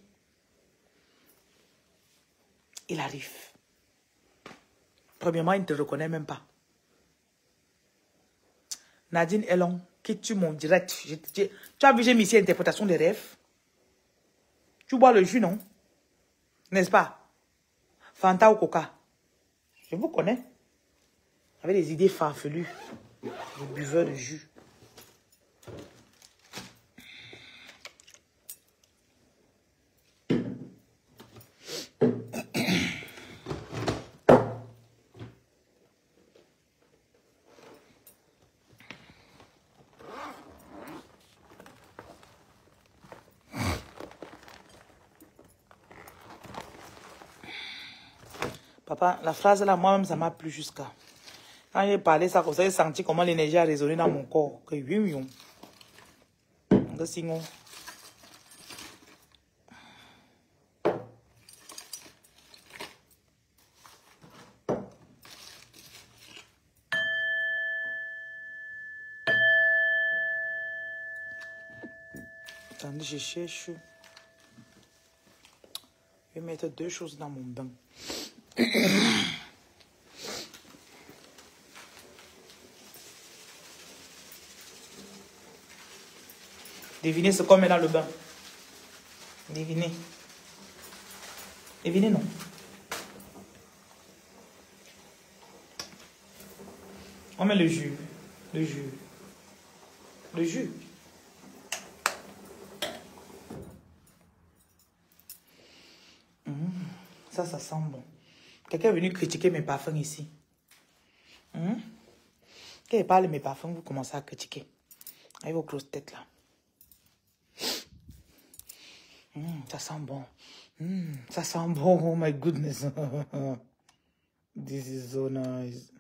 Il arrive. Premièrement, il ne te reconnaît même pas. Nadine Elon, quitte-tu mon direct? tu as vu, j'ai mis ici interprétation des rêves. Tu bois le jus, non? N'est-ce pas? Fanta ou Coca? Je vous connais avec des idées farfelues, des buveurs de jus. Papa, la phrase là, moi-même, ça m'a plu jusqu'à. Quand j'ai parlé ça, vous avez senti comment l'énergie a résonné dans mon corps. Que oui, oui. Attendez, je cherche. Je vais mettre deux choses dans mon bain. Devinez ce qu'on met dans le bain. Devinez. Devinez, non. On met le jus. Le jus. Le jus. Mmh. Ça, ça sent bon. Quelqu'un est venu critiquer mes parfums ici. Mmh. Quand il parle de mes parfums, vous commencez à critiquer. Avec vos grosses têtes là. Mmh, ça sent bon. Mmh, ça sent bon. Oh my goodness. This is so nice.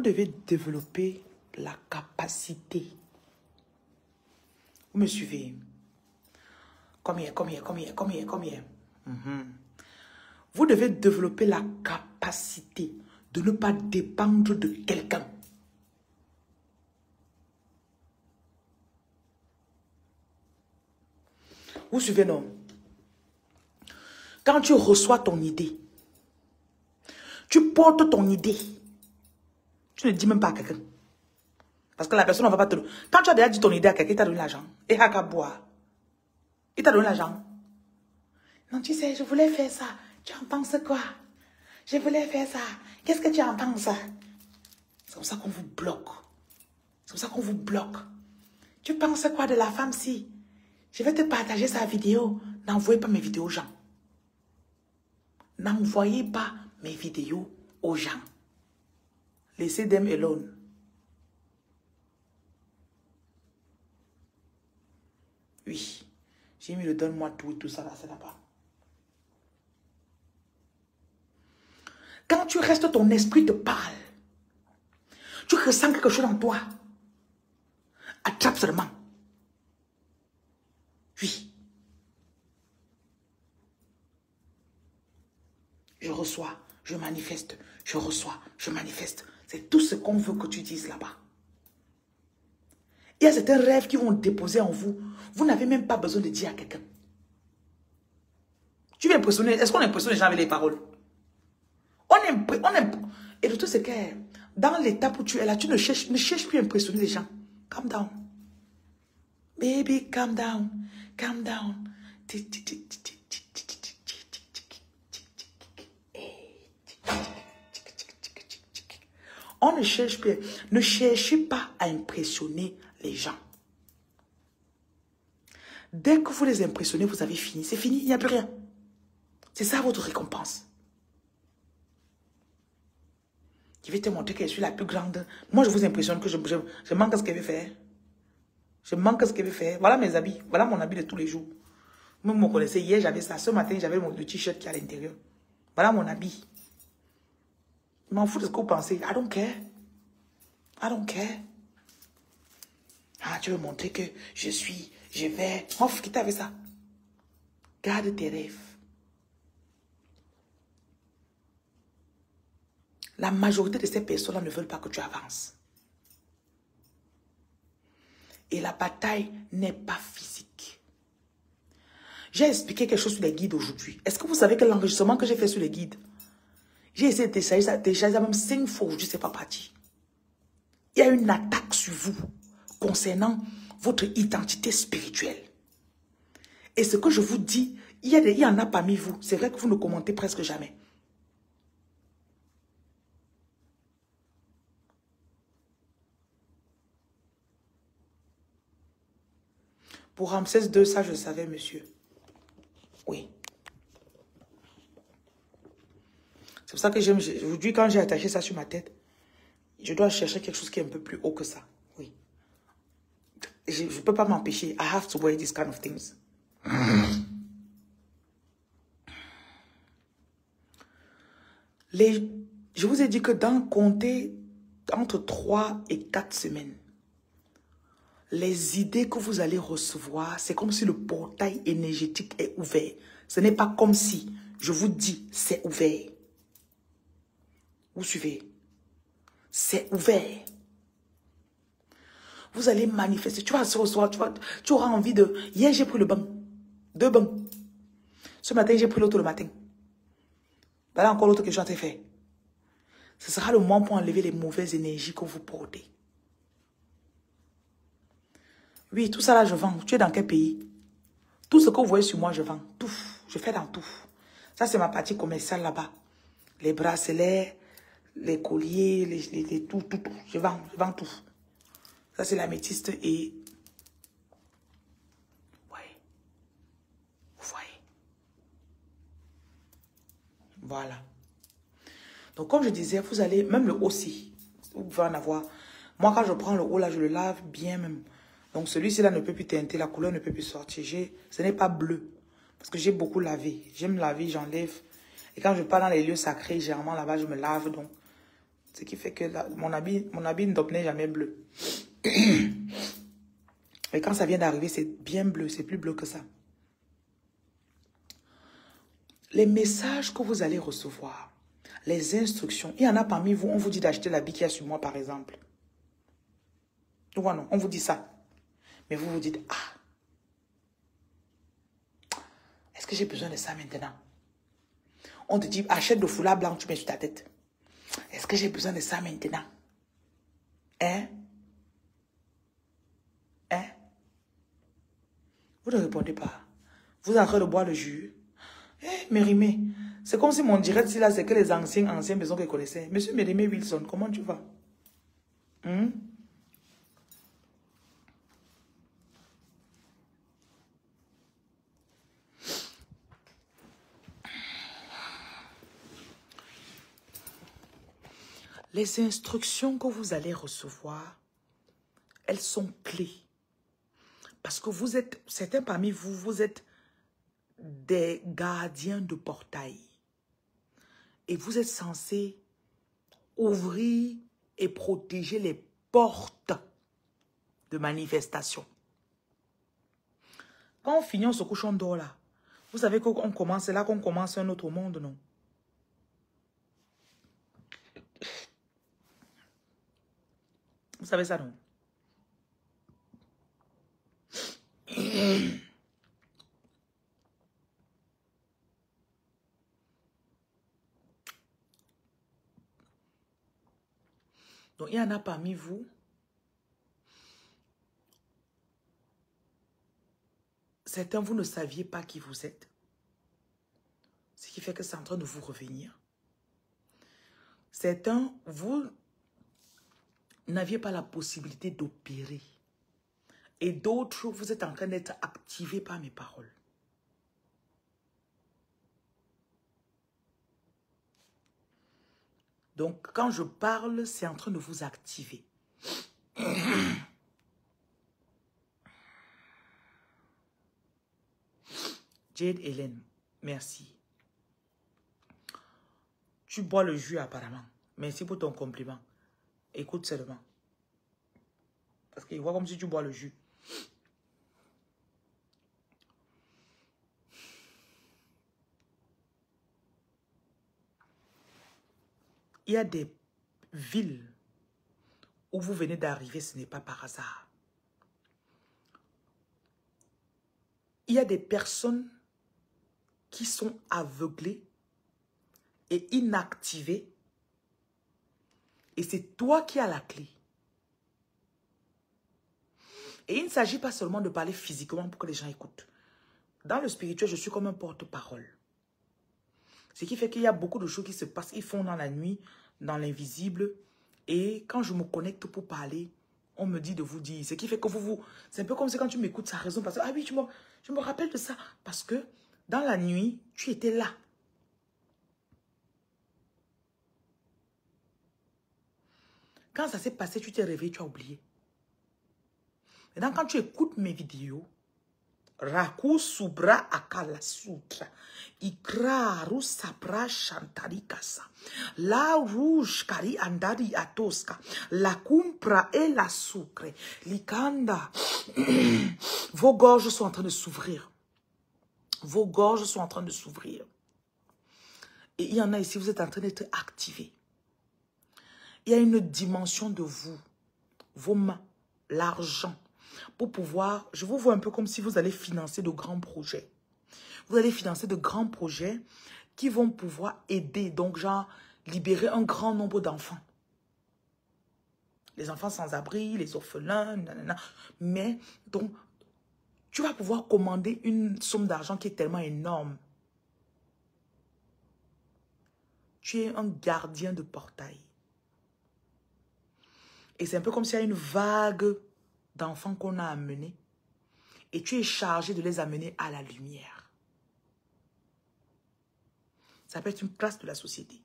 Vous devez développer la capacité. Vous me suivez? Combien, combien, combien, combien, combien? Mhm. Vous devez développer la capacité de ne pas dépendre de quelqu'un. Vous suivez, non? Quand tu reçois ton idée, tu portes ton idée, tu ne dis même pas à quelqu'un. Parce que la personne ne va pas te... Quand tu as déjà dit ton idée à quelqu'un, il t'a donné l'argent. Et à boire. Il t'a donné l'argent. Non, tu sais, je voulais faire ça. Tu en penses quoi? Je voulais faire ça. Qu'est-ce que tu en penses? C'est comme ça qu'on vous bloque. C'est comme ça qu'on vous bloque. Tu penses quoi de la femme si Je vais te partager sa vidéo? N'envoyez pas mes vidéos aux gens. N'envoyez pas mes vidéos aux gens. Laissez them alone. Oui. J'ai mis le donne-moi tout et tout ça là, c'est là-bas. Quand tu restes, ton esprit te parle. Tu ressens quelque chose en toi. Attrape seulement. Oui. Je reçois, je manifeste, je reçois, je manifeste. C'est tout ce qu'on veut que tu dises là-bas. Il y a certains rêves qui vont déposer en vous. Vous n'avez même pas besoin de dire à quelqu'un. Tu veux impressionner. Est-ce qu'on impressionne les gens avec les paroles? On impressionne. On Et le truc, c'est que dans l'étape où tu es là, tu ne cherches, ne cherches plus à impressionner les gens. Calm down. Baby, calm down. Calm down. On ne cherche plus. Ne cherchez pas à impressionner les gens. Dès que vous les impressionnez, vous avez fini. C'est fini, il n'y a plus rien. C'est ça votre récompense. Je vais te montrer que je suis la plus grande. Moi, je vous impressionne que je, je, manque à ce qu'elle veut faire. Je manque à ce qu'elle veut faire. Voilà mes habits. Voilà mon habit de tous les jours. Vous me connaissez. Hier, j'avais ça. Ce matin, j'avais mon t-shirt qui est à l'intérieur. Voilà mon habit. Je m'en fous de ce que vous pensez. I don't care. I don't care. Ah, tu veux montrer que je suis, je vais. Off, qui t'avait ça? Garde tes rêves. La majorité de ces personnes-là ne veulent pas que tu avances. Et la bataille n'est pas physique. J'ai expliqué quelque chose sur les guides aujourd'hui. Est-ce que vous savez que l'enregistrement que j'ai fait sur les guides, j'ai essayé de télécharger ça, déjà même cinq fois aujourd'hui, c'est pas parti. Il y a une attaque sur vous concernant votre identité spirituelle. Et ce que je vous dis, il y, il y en a parmi vous. C'est vrai que vous ne commentez presque jamais. Pour Ramsès II, ça je savais, monsieur. Oui. C'est pour ça que j'aime, aujourd'hui, quand j'ai attaché ça sur ma tête, je dois chercher quelque chose qui est un peu plus haut que ça. Oui. Je ne peux pas m'empêcher. I have to wear these kind of things. Je vous ai dit que dans compter entre 3 et 4 semaines, les idées que vous allez recevoir, c'est comme si le portail énergétique est ouvert. Ce n'est pas comme si, je vous dis, c'est ouvert. Vous suivez C'est ouvert. Vous allez manifester. Tu vas se recevoir, tu, tu auras envie de... Hier, j'ai pris le bain. Deux bains. Ce matin, j'ai pris l'autre le matin. Voilà encore l'autre que je faire. Ce sera le moment pour enlever les mauvaises énergies que vous portez. Oui, tout ça là, je vends. Tu es dans quel pays? Tout ce que vous voyez sur moi, je vends. Tout. Je fais dans tout. Ça, c'est ma partie commerciale là-bas. Les bracelets, les colliers, les, tout, tout, tout. Je vends, je vends tout. Ça, c'est l'améthyste et... Ouais. Vous voyez Voilà. Donc, comme je disais, vous allez... Même le haut aussi. Vous pouvez en avoir. Moi, quand je prends le haut, là, je le lave bien même. Donc celui-ci là ne peut plus teinter, la couleur ne peut plus sortir. Ce n'est pas bleu. Parce que j'ai beaucoup lavé. J'aime laver, j'enlève. Et quand je pars dans les lieux sacrés, généralement là-bas, je me lave. Donc, ce qui fait que mon habit, mon habit jamais bleu. Et quand ça vient d'arriver, c'est bien bleu. C'est plus bleu que ça. Les messages que vous allez recevoir, les instructions. Il y en a parmi vous, on vous dit d'acheter l'habit qu'il y sur moi, par exemple. Ou non, on vous dit ça. Mais vous vous dites, ah, est-ce que j'ai besoin de ça maintenant? On te dit, achète le foulard blanc, tu mets sur ta tête. Est-ce que j'ai besoin de ça maintenant? Hein? Hein? Vous ne répondez pas. Vous êtes en train de boire le jus. Eh, Mérimée, c'est comme si mon direct, là, c'est que les anciens, anciens maisons que connaissaient. Monsieur Mérimée Wilson, comment tu vas? Hein? Les instructions que vous allez recevoir, elles sont clés. Parce que vous êtes, certains parmi vous, vous êtes des gardiens de portail. Et vous êtes censés ouvrir et protéger les portes de manifestation. Quand on finit, on se on là. Vous savez qu'on commence, c'est là qu'on commence un autre monde, non? Vous savez ça, non? Donc, il y en a parmi vous. Certains, vous ne saviez pas qui vous êtes. Ce qui fait que c'est en train de vous revenir. Certains, vous n'aviez pas la possibilité d'opérer. Et d'autres, vous êtes en train d'être activés par mes paroles. Donc, quand je parle, c'est en train de vous activer. Jade Hélène, merci. Tu bois le jus apparemment. Merci pour ton compliment. Écoute seulement. Parce qu'il voit comme si tu bois le jus. Il y a des villes où vous venez d'arriver, ce n'est pas par hasard. Il y a des personnes qui sont aveuglées et inactivées et c'est toi qui as la clé. Et il ne s'agit pas seulement de parler physiquement pour que les gens écoutent. Dans le spirituel, je suis comme un porte-parole. Ce qui fait qu'il y a beaucoup de choses qui se passent, ils font dans la nuit, dans l'invisible. Et quand je me connecte pour parler, on me dit de vous dire. Ce qui fait que vous vous... C'est un peu comme si quand tu m'écoutes, ça raison. Parce que, ah oui, je me rappelle de ça. Parce que dans la nuit, tu étais là. Quand ça s'est passé, tu t'es réveillé, tu as oublié. Maintenant, quand tu écoutes mes vidéos, Raku subra akala sutra. Ikra rusapra shantarikasa. La rouge kari andari atoska. La kumpra et la sucre. Likanda. Vos gorges sont en train de s'ouvrir. Vos gorges sont en train de s'ouvrir. Et il y en a ici, vous êtes en train d'être activés. Il y a une dimension de vous. Vos mains, l'argent, pour pouvoir, je vous vois un peu comme si vous allez financer de grands projets. Vous allez financer de grands projets qui vont pouvoir aider, donc genre, libérer un grand nombre d'enfants. Les enfants sans abri, les orphelins, nanana. Mais, donc, tu vas pouvoir commander une somme d'argent qui est tellement énorme. Tu es un gardien de portail. Et c'est un peu comme s'il y a une vague d'enfants qu'on a amenés et tu es chargé de les amener à la lumière. Ça peut être une classe de la société.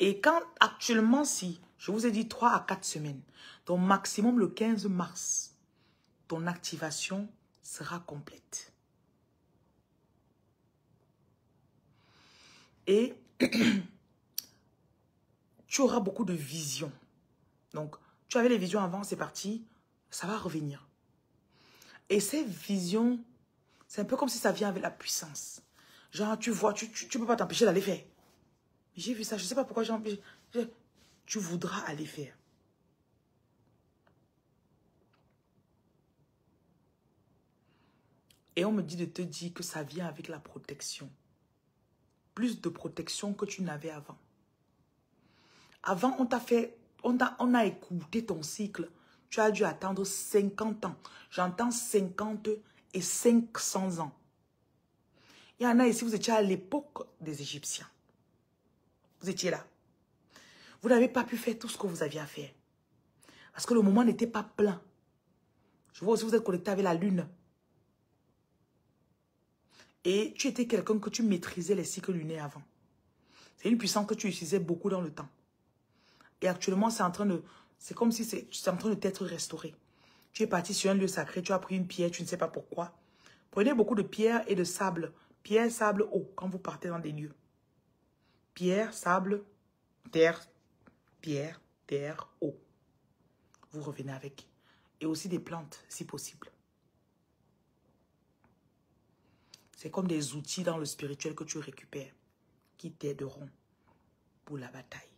Et quand actuellement, si, je vous ai dit 3 à 4 semaines, donc maximum le 15 mars, ton activation sera complète. Et tu auras beaucoup de visions. Donc, tu avais les visions avant, c'est parti. Ça va revenir. Et ces visions, c'est un peu comme si ça vient avec la puissance. Genre, tu vois, tu ne peux pas t'empêcher d'aller faire. J'ai vu ça, je ne sais pas pourquoi j'ai empêché. Tu voudras aller faire. Et on me dit de te dire que ça vient avec la protection. Plus de protection que tu n'avais avant. Avant, on t'a fait on a, écouté ton cycle. Tu as dû attendre 50 ans. J'entends 50 et 500 ans. Il y en a ici, vous étiez à l'époque des Égyptiens. Vous étiez là. Vous n'avez pas pu faire tout ce que vous aviez à faire. Parce que le moment n'était pas plein. Je vois aussi vous êtes connecté avec la lune. Et tu étais quelqu'un que tu maîtrisais les cycles lunaires avant. C'est une puissance que tu utilisais beaucoup dans le temps. Et actuellement, c'est en train de... C'est comme si c'est en train de t'être restauré. Tu es parti sur un lieu sacré, tu as pris une pierre, tu ne sais pas pourquoi. Prenez beaucoup de pierres et de sable. Pierre, sable, eau, quand vous partez dans des lieux. Pierre, sable, terre, pierre, terre, eau. Vous revenez avec. Et aussi des plantes, si possible. C'est comme des outils dans le spirituel que tu récupères qui t'aideront pour la bataille.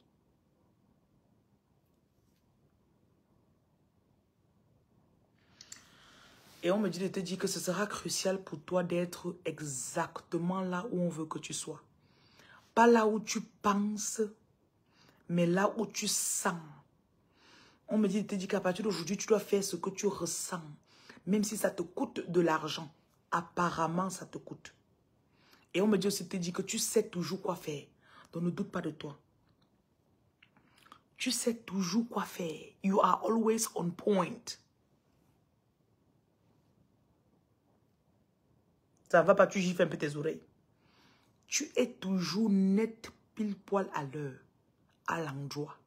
Et on me dit de te dire que ce sera crucial pour toi d'être exactement là où on veut que tu sois. Pas là où tu penses, mais là où tu sens. On me dit de te dire qu'à partir d'aujourd'hui, tu dois faire ce que tu ressens. Même si ça te coûte de l'argent. Apparemment, ça te coûte. Et on me dit aussi de te dire que tu sais toujours quoi faire. Donc ne doute pas de toi. Tu sais toujours quoi faire. You are always on point. Ça va pas, tu gifles un peu tes oreilles. Tu es toujours net pile poil à l'heure, à l'endroit.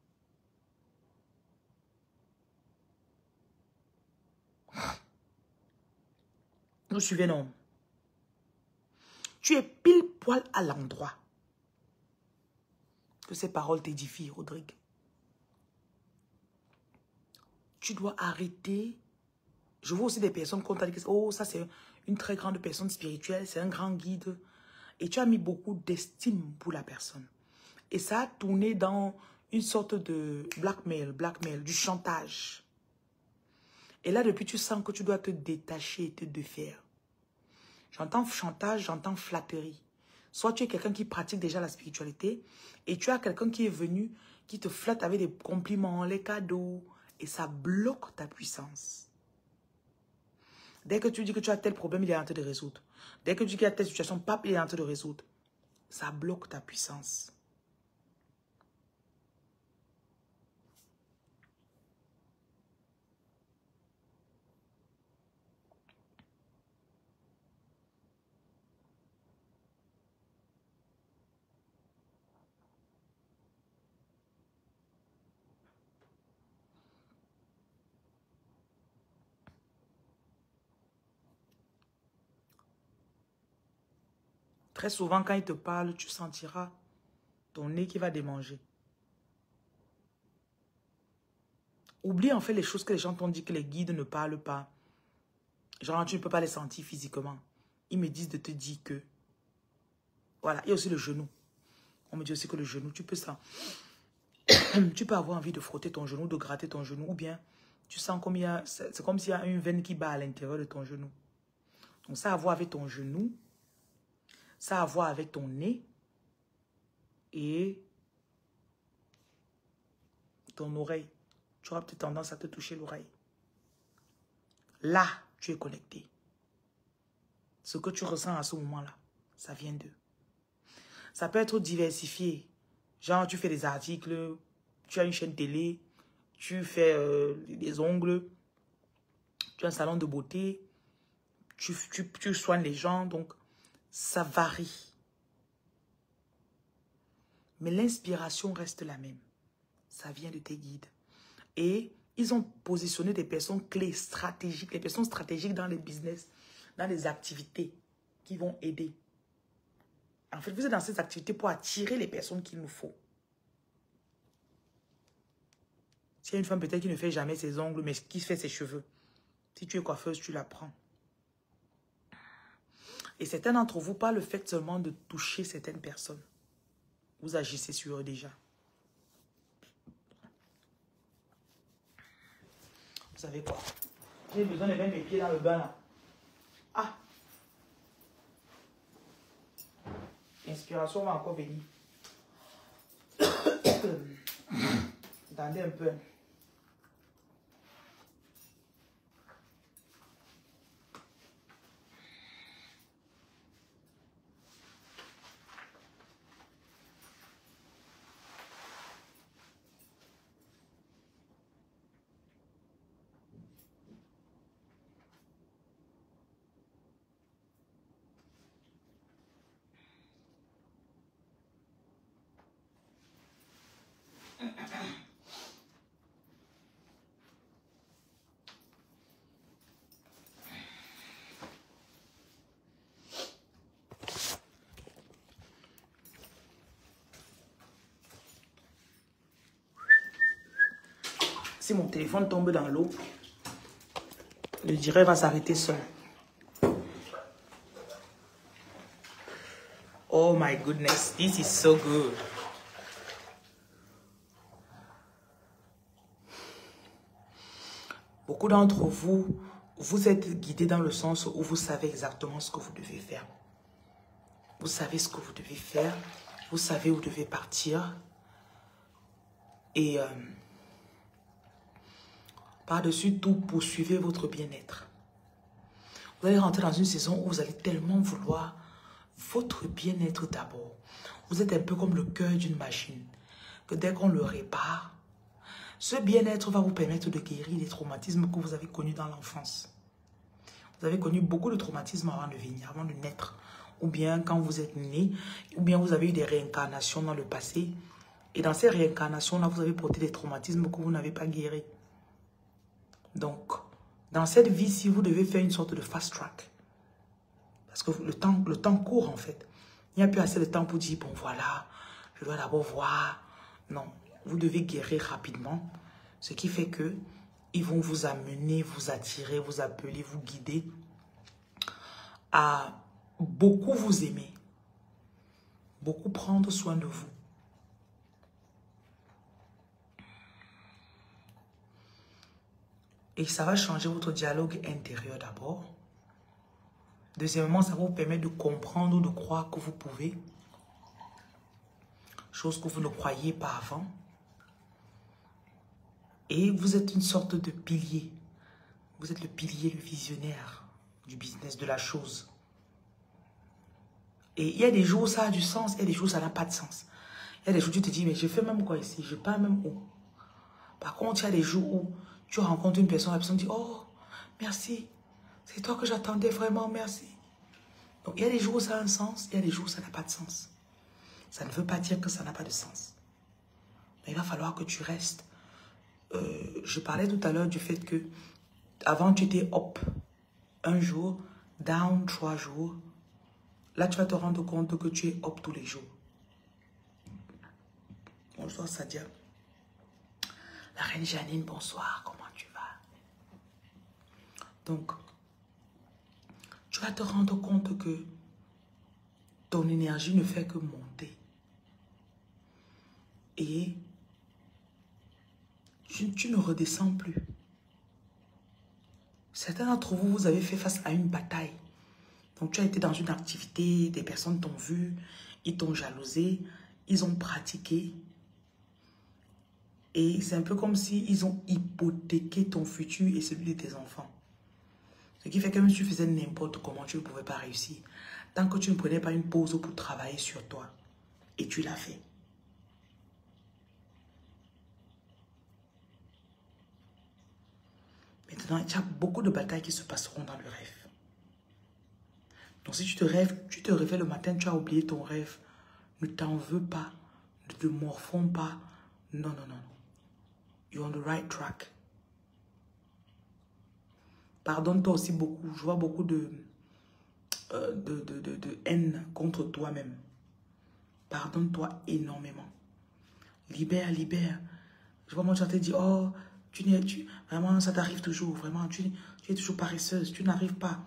Vous suivez, non? Tu es pile poil à l'endroit. Que ces paroles t'édifient, Rodrigue. Tu dois arrêter. Je vois aussi des personnes qui ont dit oh, ça c'est une très grande personne spirituelle, c'est un grand guide. Et tu as mis beaucoup d'estime pour la personne. Et ça a tourné dans une sorte de blackmail, blackmail, du chantage. Et là, depuis, tu sens que tu dois te détacher et te défaire. J'entends chantage, j'entends flatterie. Soit tu es quelqu'un qui pratique déjà la spiritualité et tu as quelqu'un qui est venu, qui te flatte avec des compliments, les cadeaux, et ça bloque ta puissance. Dès que tu dis que tu as tel problème, il est en train de résoudre. Dès que tu dis qu'il y a telle situation, pape, il est en train de résoudre. Ça bloque ta puissance. Très souvent, quand il te parle, tu sentiras ton nez qui va démanger. Oublie en fait les choses que les gens t'ont dit que les guides ne parlent pas. Genre, tu ne peux pas les sentir physiquement. Ils me disent de te dire que... Voilà, a aussi le genou. On me dit aussi que le genou, tu peux ça. tu peux avoir envie de frotter ton genou, de gratter ton genou, ou bien tu sens comme il y a... C'est comme s'il y a une veine qui bat à l'intérieur de ton genou. Donc ça a à avec ton genou, ça a à voir avec ton nez et ton oreille. Tu auras peut-être tendance à te toucher l'oreille. Là, tu es connecté. Ce que tu ressens à ce moment-là, ça vient d'eux. Ça peut être diversifié. Genre, tu fais des articles, tu as une chaîne télé, tu fais euh, des ongles, tu as un salon de beauté, tu, tu, tu soignes les gens, donc ça varie. Mais l'inspiration reste la même. Ça vient de tes guides. Et ils ont positionné des personnes clés stratégiques, des personnes stratégiques dans les business, dans les activités qui vont aider. En fait, vous êtes dans ces activités pour attirer les personnes qu'il nous faut. S'il y a une femme peut-être qui ne fait jamais ses ongles, mais qui fait ses cheveux, si tu es coiffeuse, tu la prends. Et certains d'entre vous, pas le fait seulement de toucher certaines personnes. Vous agissez sur eux déjà. Vous savez quoi? J'ai besoin de mettre mes pieds dans le bain là. Ah L'inspiration va encore venir. Attendez un peu. Si mon téléphone tombe dans l'eau, le direct va s'arrêter seul. Oh my goodness, this is so good. Beaucoup d'entre vous, vous êtes guidés dans le sens où vous savez exactement ce que vous devez faire. Vous savez ce que vous devez faire. Vous savez où vous devez partir. Et euh, par-dessus tout, poursuivez votre bien-être. Vous allez rentrer dans une saison où vous allez tellement vouloir votre bien-être d'abord. Vous êtes un peu comme le cœur d'une machine, que dès qu'on le répare, ce bien-être va vous permettre de guérir les traumatismes que vous avez connus dans l'enfance. Vous avez connu beaucoup de traumatismes avant de venir, avant de naître, ou bien quand vous êtes né, ou bien vous avez eu des réincarnations dans le passé. Et dans ces réincarnations-là, vous avez porté des traumatismes que vous n'avez pas guéris. Donc, dans cette vie-ci, vous devez faire une sorte de fast track. Parce que le temps, le temps court, en fait. Il n'y a plus assez de temps pour dire, bon, voilà, je dois d'abord voir. Non, vous devez guérir rapidement. Ce qui fait que ils vont vous amener, vous attirer, vous appeler, vous guider à beaucoup vous aimer. Beaucoup prendre soin de vous. Et ça va changer votre dialogue intérieur d'abord. Deuxièmement, ça va vous permettre de comprendre ou de croire que vous pouvez. Chose que vous ne croyez pas avant. Et vous êtes une sorte de pilier. Vous êtes le pilier, le visionnaire du business, de la chose. Et il y a des jours où ça a du sens, il y a des jours où ça n'a pas de sens. Il y a des jours où tu te dis, mais je fais même quoi ici? Je pas même où? Par contre, il y a des jours où tu rencontres une personne, la personne dit, oh, merci, c'est toi que j'attendais vraiment, merci. Donc, il y a des jours où ça a un sens, il y a des jours où ça n'a pas de sens. Ça ne veut pas dire que ça n'a pas de sens. Mais il va falloir que tu restes. Euh, je parlais tout à l'heure du fait que avant tu étais up un jour, down trois jours. Là, tu vas te rendre compte que tu es hop tous les jours. Bonsoir Sadia. La reine Janine, bonsoir, comment tu vas? Donc, tu vas te rendre compte que ton énergie ne fait que monter. Et tu, ne redescends plus. Certains d'entre vous, vous avez fait face à une bataille. Donc, tu as été dans une activité, des personnes t'ont vu, ils t'ont jalousé, ils ont pratiqué. Et c'est un peu comme s'ils ils ont hypothéqué ton futur et celui de tes enfants. Ce qui fait que même si tu faisais n'importe comment, tu ne pouvais pas réussir. Tant que tu ne prenais pas une pause pour travailler sur toi. Et tu l'as fait. Maintenant, il y a beaucoup de batailles qui se passeront dans le rêve. Donc si tu te rêves, tu te réveilles le matin, tu as oublié ton rêve. Ne t'en veux pas. Ne te morfonds pas. Non, non, non. On the right track. Pardonne-toi aussi beaucoup. Je vois beaucoup de, euh, de, de, de, haine contre toi-même. Pardonne-toi énormément. Libère, libère. Je vois moi, je te dit, oh, tu, tu, vraiment, ça t'arrive toujours. Vraiment, tu, tu, es toujours paresseuse. Tu n'arrives pas.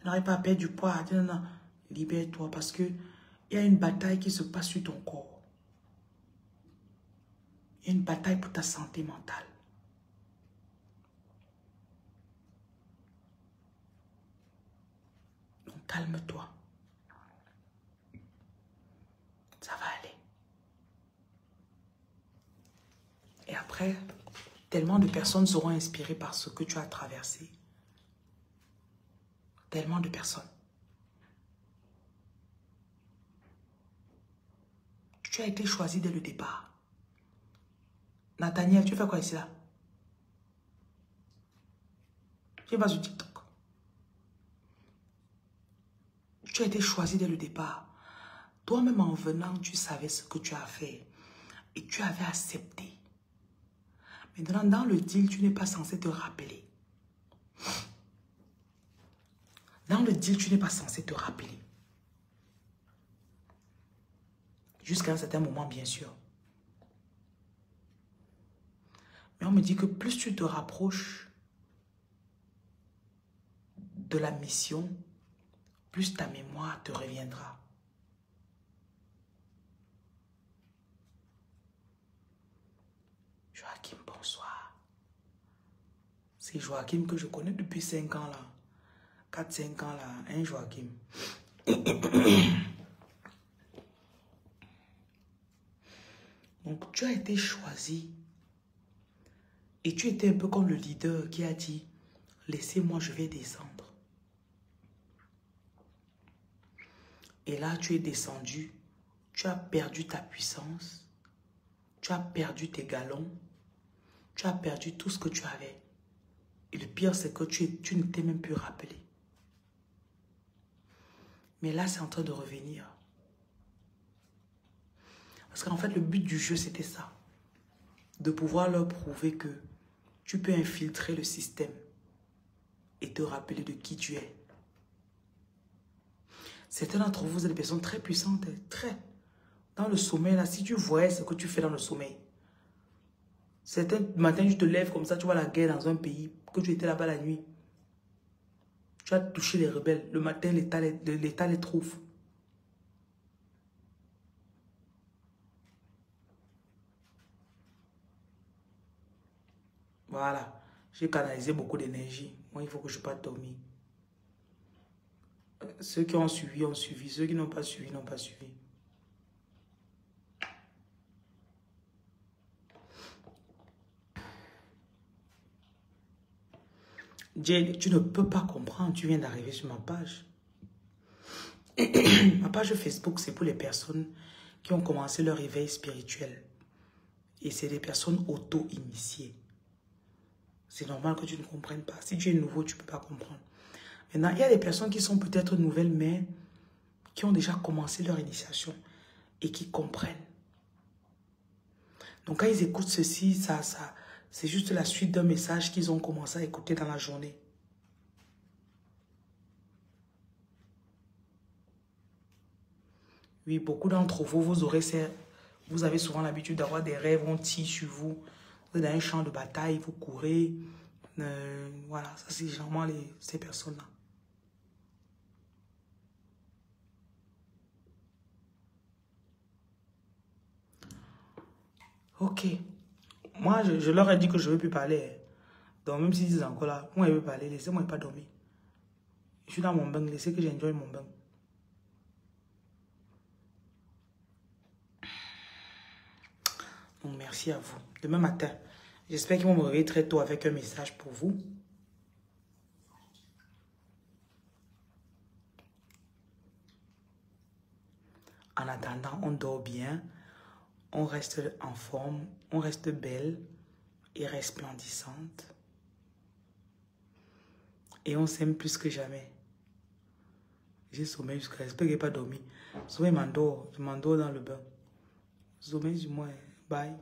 Tu n'arrives pas à perdre du poids. Libère-toi parce que il y a une bataille qui se passe sur ton corps. Une bataille pour ta santé mentale. Donc calme-toi. Ça va aller. Et après, tellement de personnes seront inspirées par ce que tu as traversé. Tellement de personnes. Tu as été choisi dès le départ. Nathaniel, tu fais quoi ici là? Tu pas sur TikTok. Tu as été choisi dès le départ. Toi-même en venant, tu savais ce que tu as fait. Et tu avais accepté. Maintenant, dans le deal, tu n'es pas censé te rappeler. Dans le deal, tu n'es pas censé te rappeler. Jusqu'à un certain moment, bien sûr. Mais on me dit que plus tu te rapproches de la mission, plus ta mémoire te reviendra. Joachim, bonsoir. C'est Joachim que je connais depuis 5 ans là. 4-5 ans là, hein Joachim? Donc tu as été choisi et tu étais un peu comme le leader qui a dit, laissez-moi, je vais descendre. Et là, tu es descendu, tu as perdu ta puissance, tu as perdu tes galons, tu as perdu tout ce que tu avais. Et le pire, c'est que tu, tu ne t'es même plus rappelé. Mais là, c'est en train de revenir. Parce qu'en fait, le but du jeu, c'était ça. De pouvoir leur prouver que tu peux infiltrer le système et te rappeler de qui tu es. Certains d'entre vous, vous êtes des personnes très puissantes, très. Dans le sommeil, là, si tu voyais ce que tu fais dans le sommeil, certains matins, tu te lèves comme ça, tu vois la guerre dans un pays, que tu étais là-bas la nuit. Tu as touché les rebelles. Le matin, l'État les, les trouve. Voilà. J'ai canalisé beaucoup d'énergie. Moi, il faut que je parte dormir. Euh, ceux qui ont suivi ont suivi. Ceux qui n'ont pas suivi n'ont pas suivi. Jane, tu ne peux pas comprendre. Tu viens d'arriver sur ma page. ma page Facebook, c'est pour les personnes qui ont commencé leur éveil spirituel. Et c'est des personnes auto-initiées. C'est normal que tu ne comprennes pas. Si tu es nouveau, tu ne peux pas comprendre. Maintenant, il y a des personnes qui sont peut-être nouvelles, mais qui ont déjà commencé leur initiation et qui comprennent. Donc, quand ils écoutent ceci, ça, ça, c'est juste la suite d'un message qu'ils ont commencé à écouter dans la journée. Oui, beaucoup d'entre vous, vous avez souvent l'habitude d'avoir des rêves, on tire sur vous. Vous êtes dans un champ de bataille, vous courez. Euh, voilà, ça c'est généralement les, ces personnes-là. Ok. Moi, je, leur ai dit que je ne veux plus parler. Donc, même s'ils disent encore là, moi, je veux parler, laissez-moi pas dormir. Je suis dans mon bain, laissez que j'enjoye mon bain. Donc, merci à vous. Demain matin, j'espère qu'ils vont me réveiller très tôt avec un message pour vous. En attendant, on dort bien on reste en forme, on reste belle et resplendissante. Et on s'aime plus que jamais. J'ai sommeil jusqu'à... J'espère que je pas dormi. Souvent, je m'endors. Je m'endors dans le bain. Sommeil du moins. 拜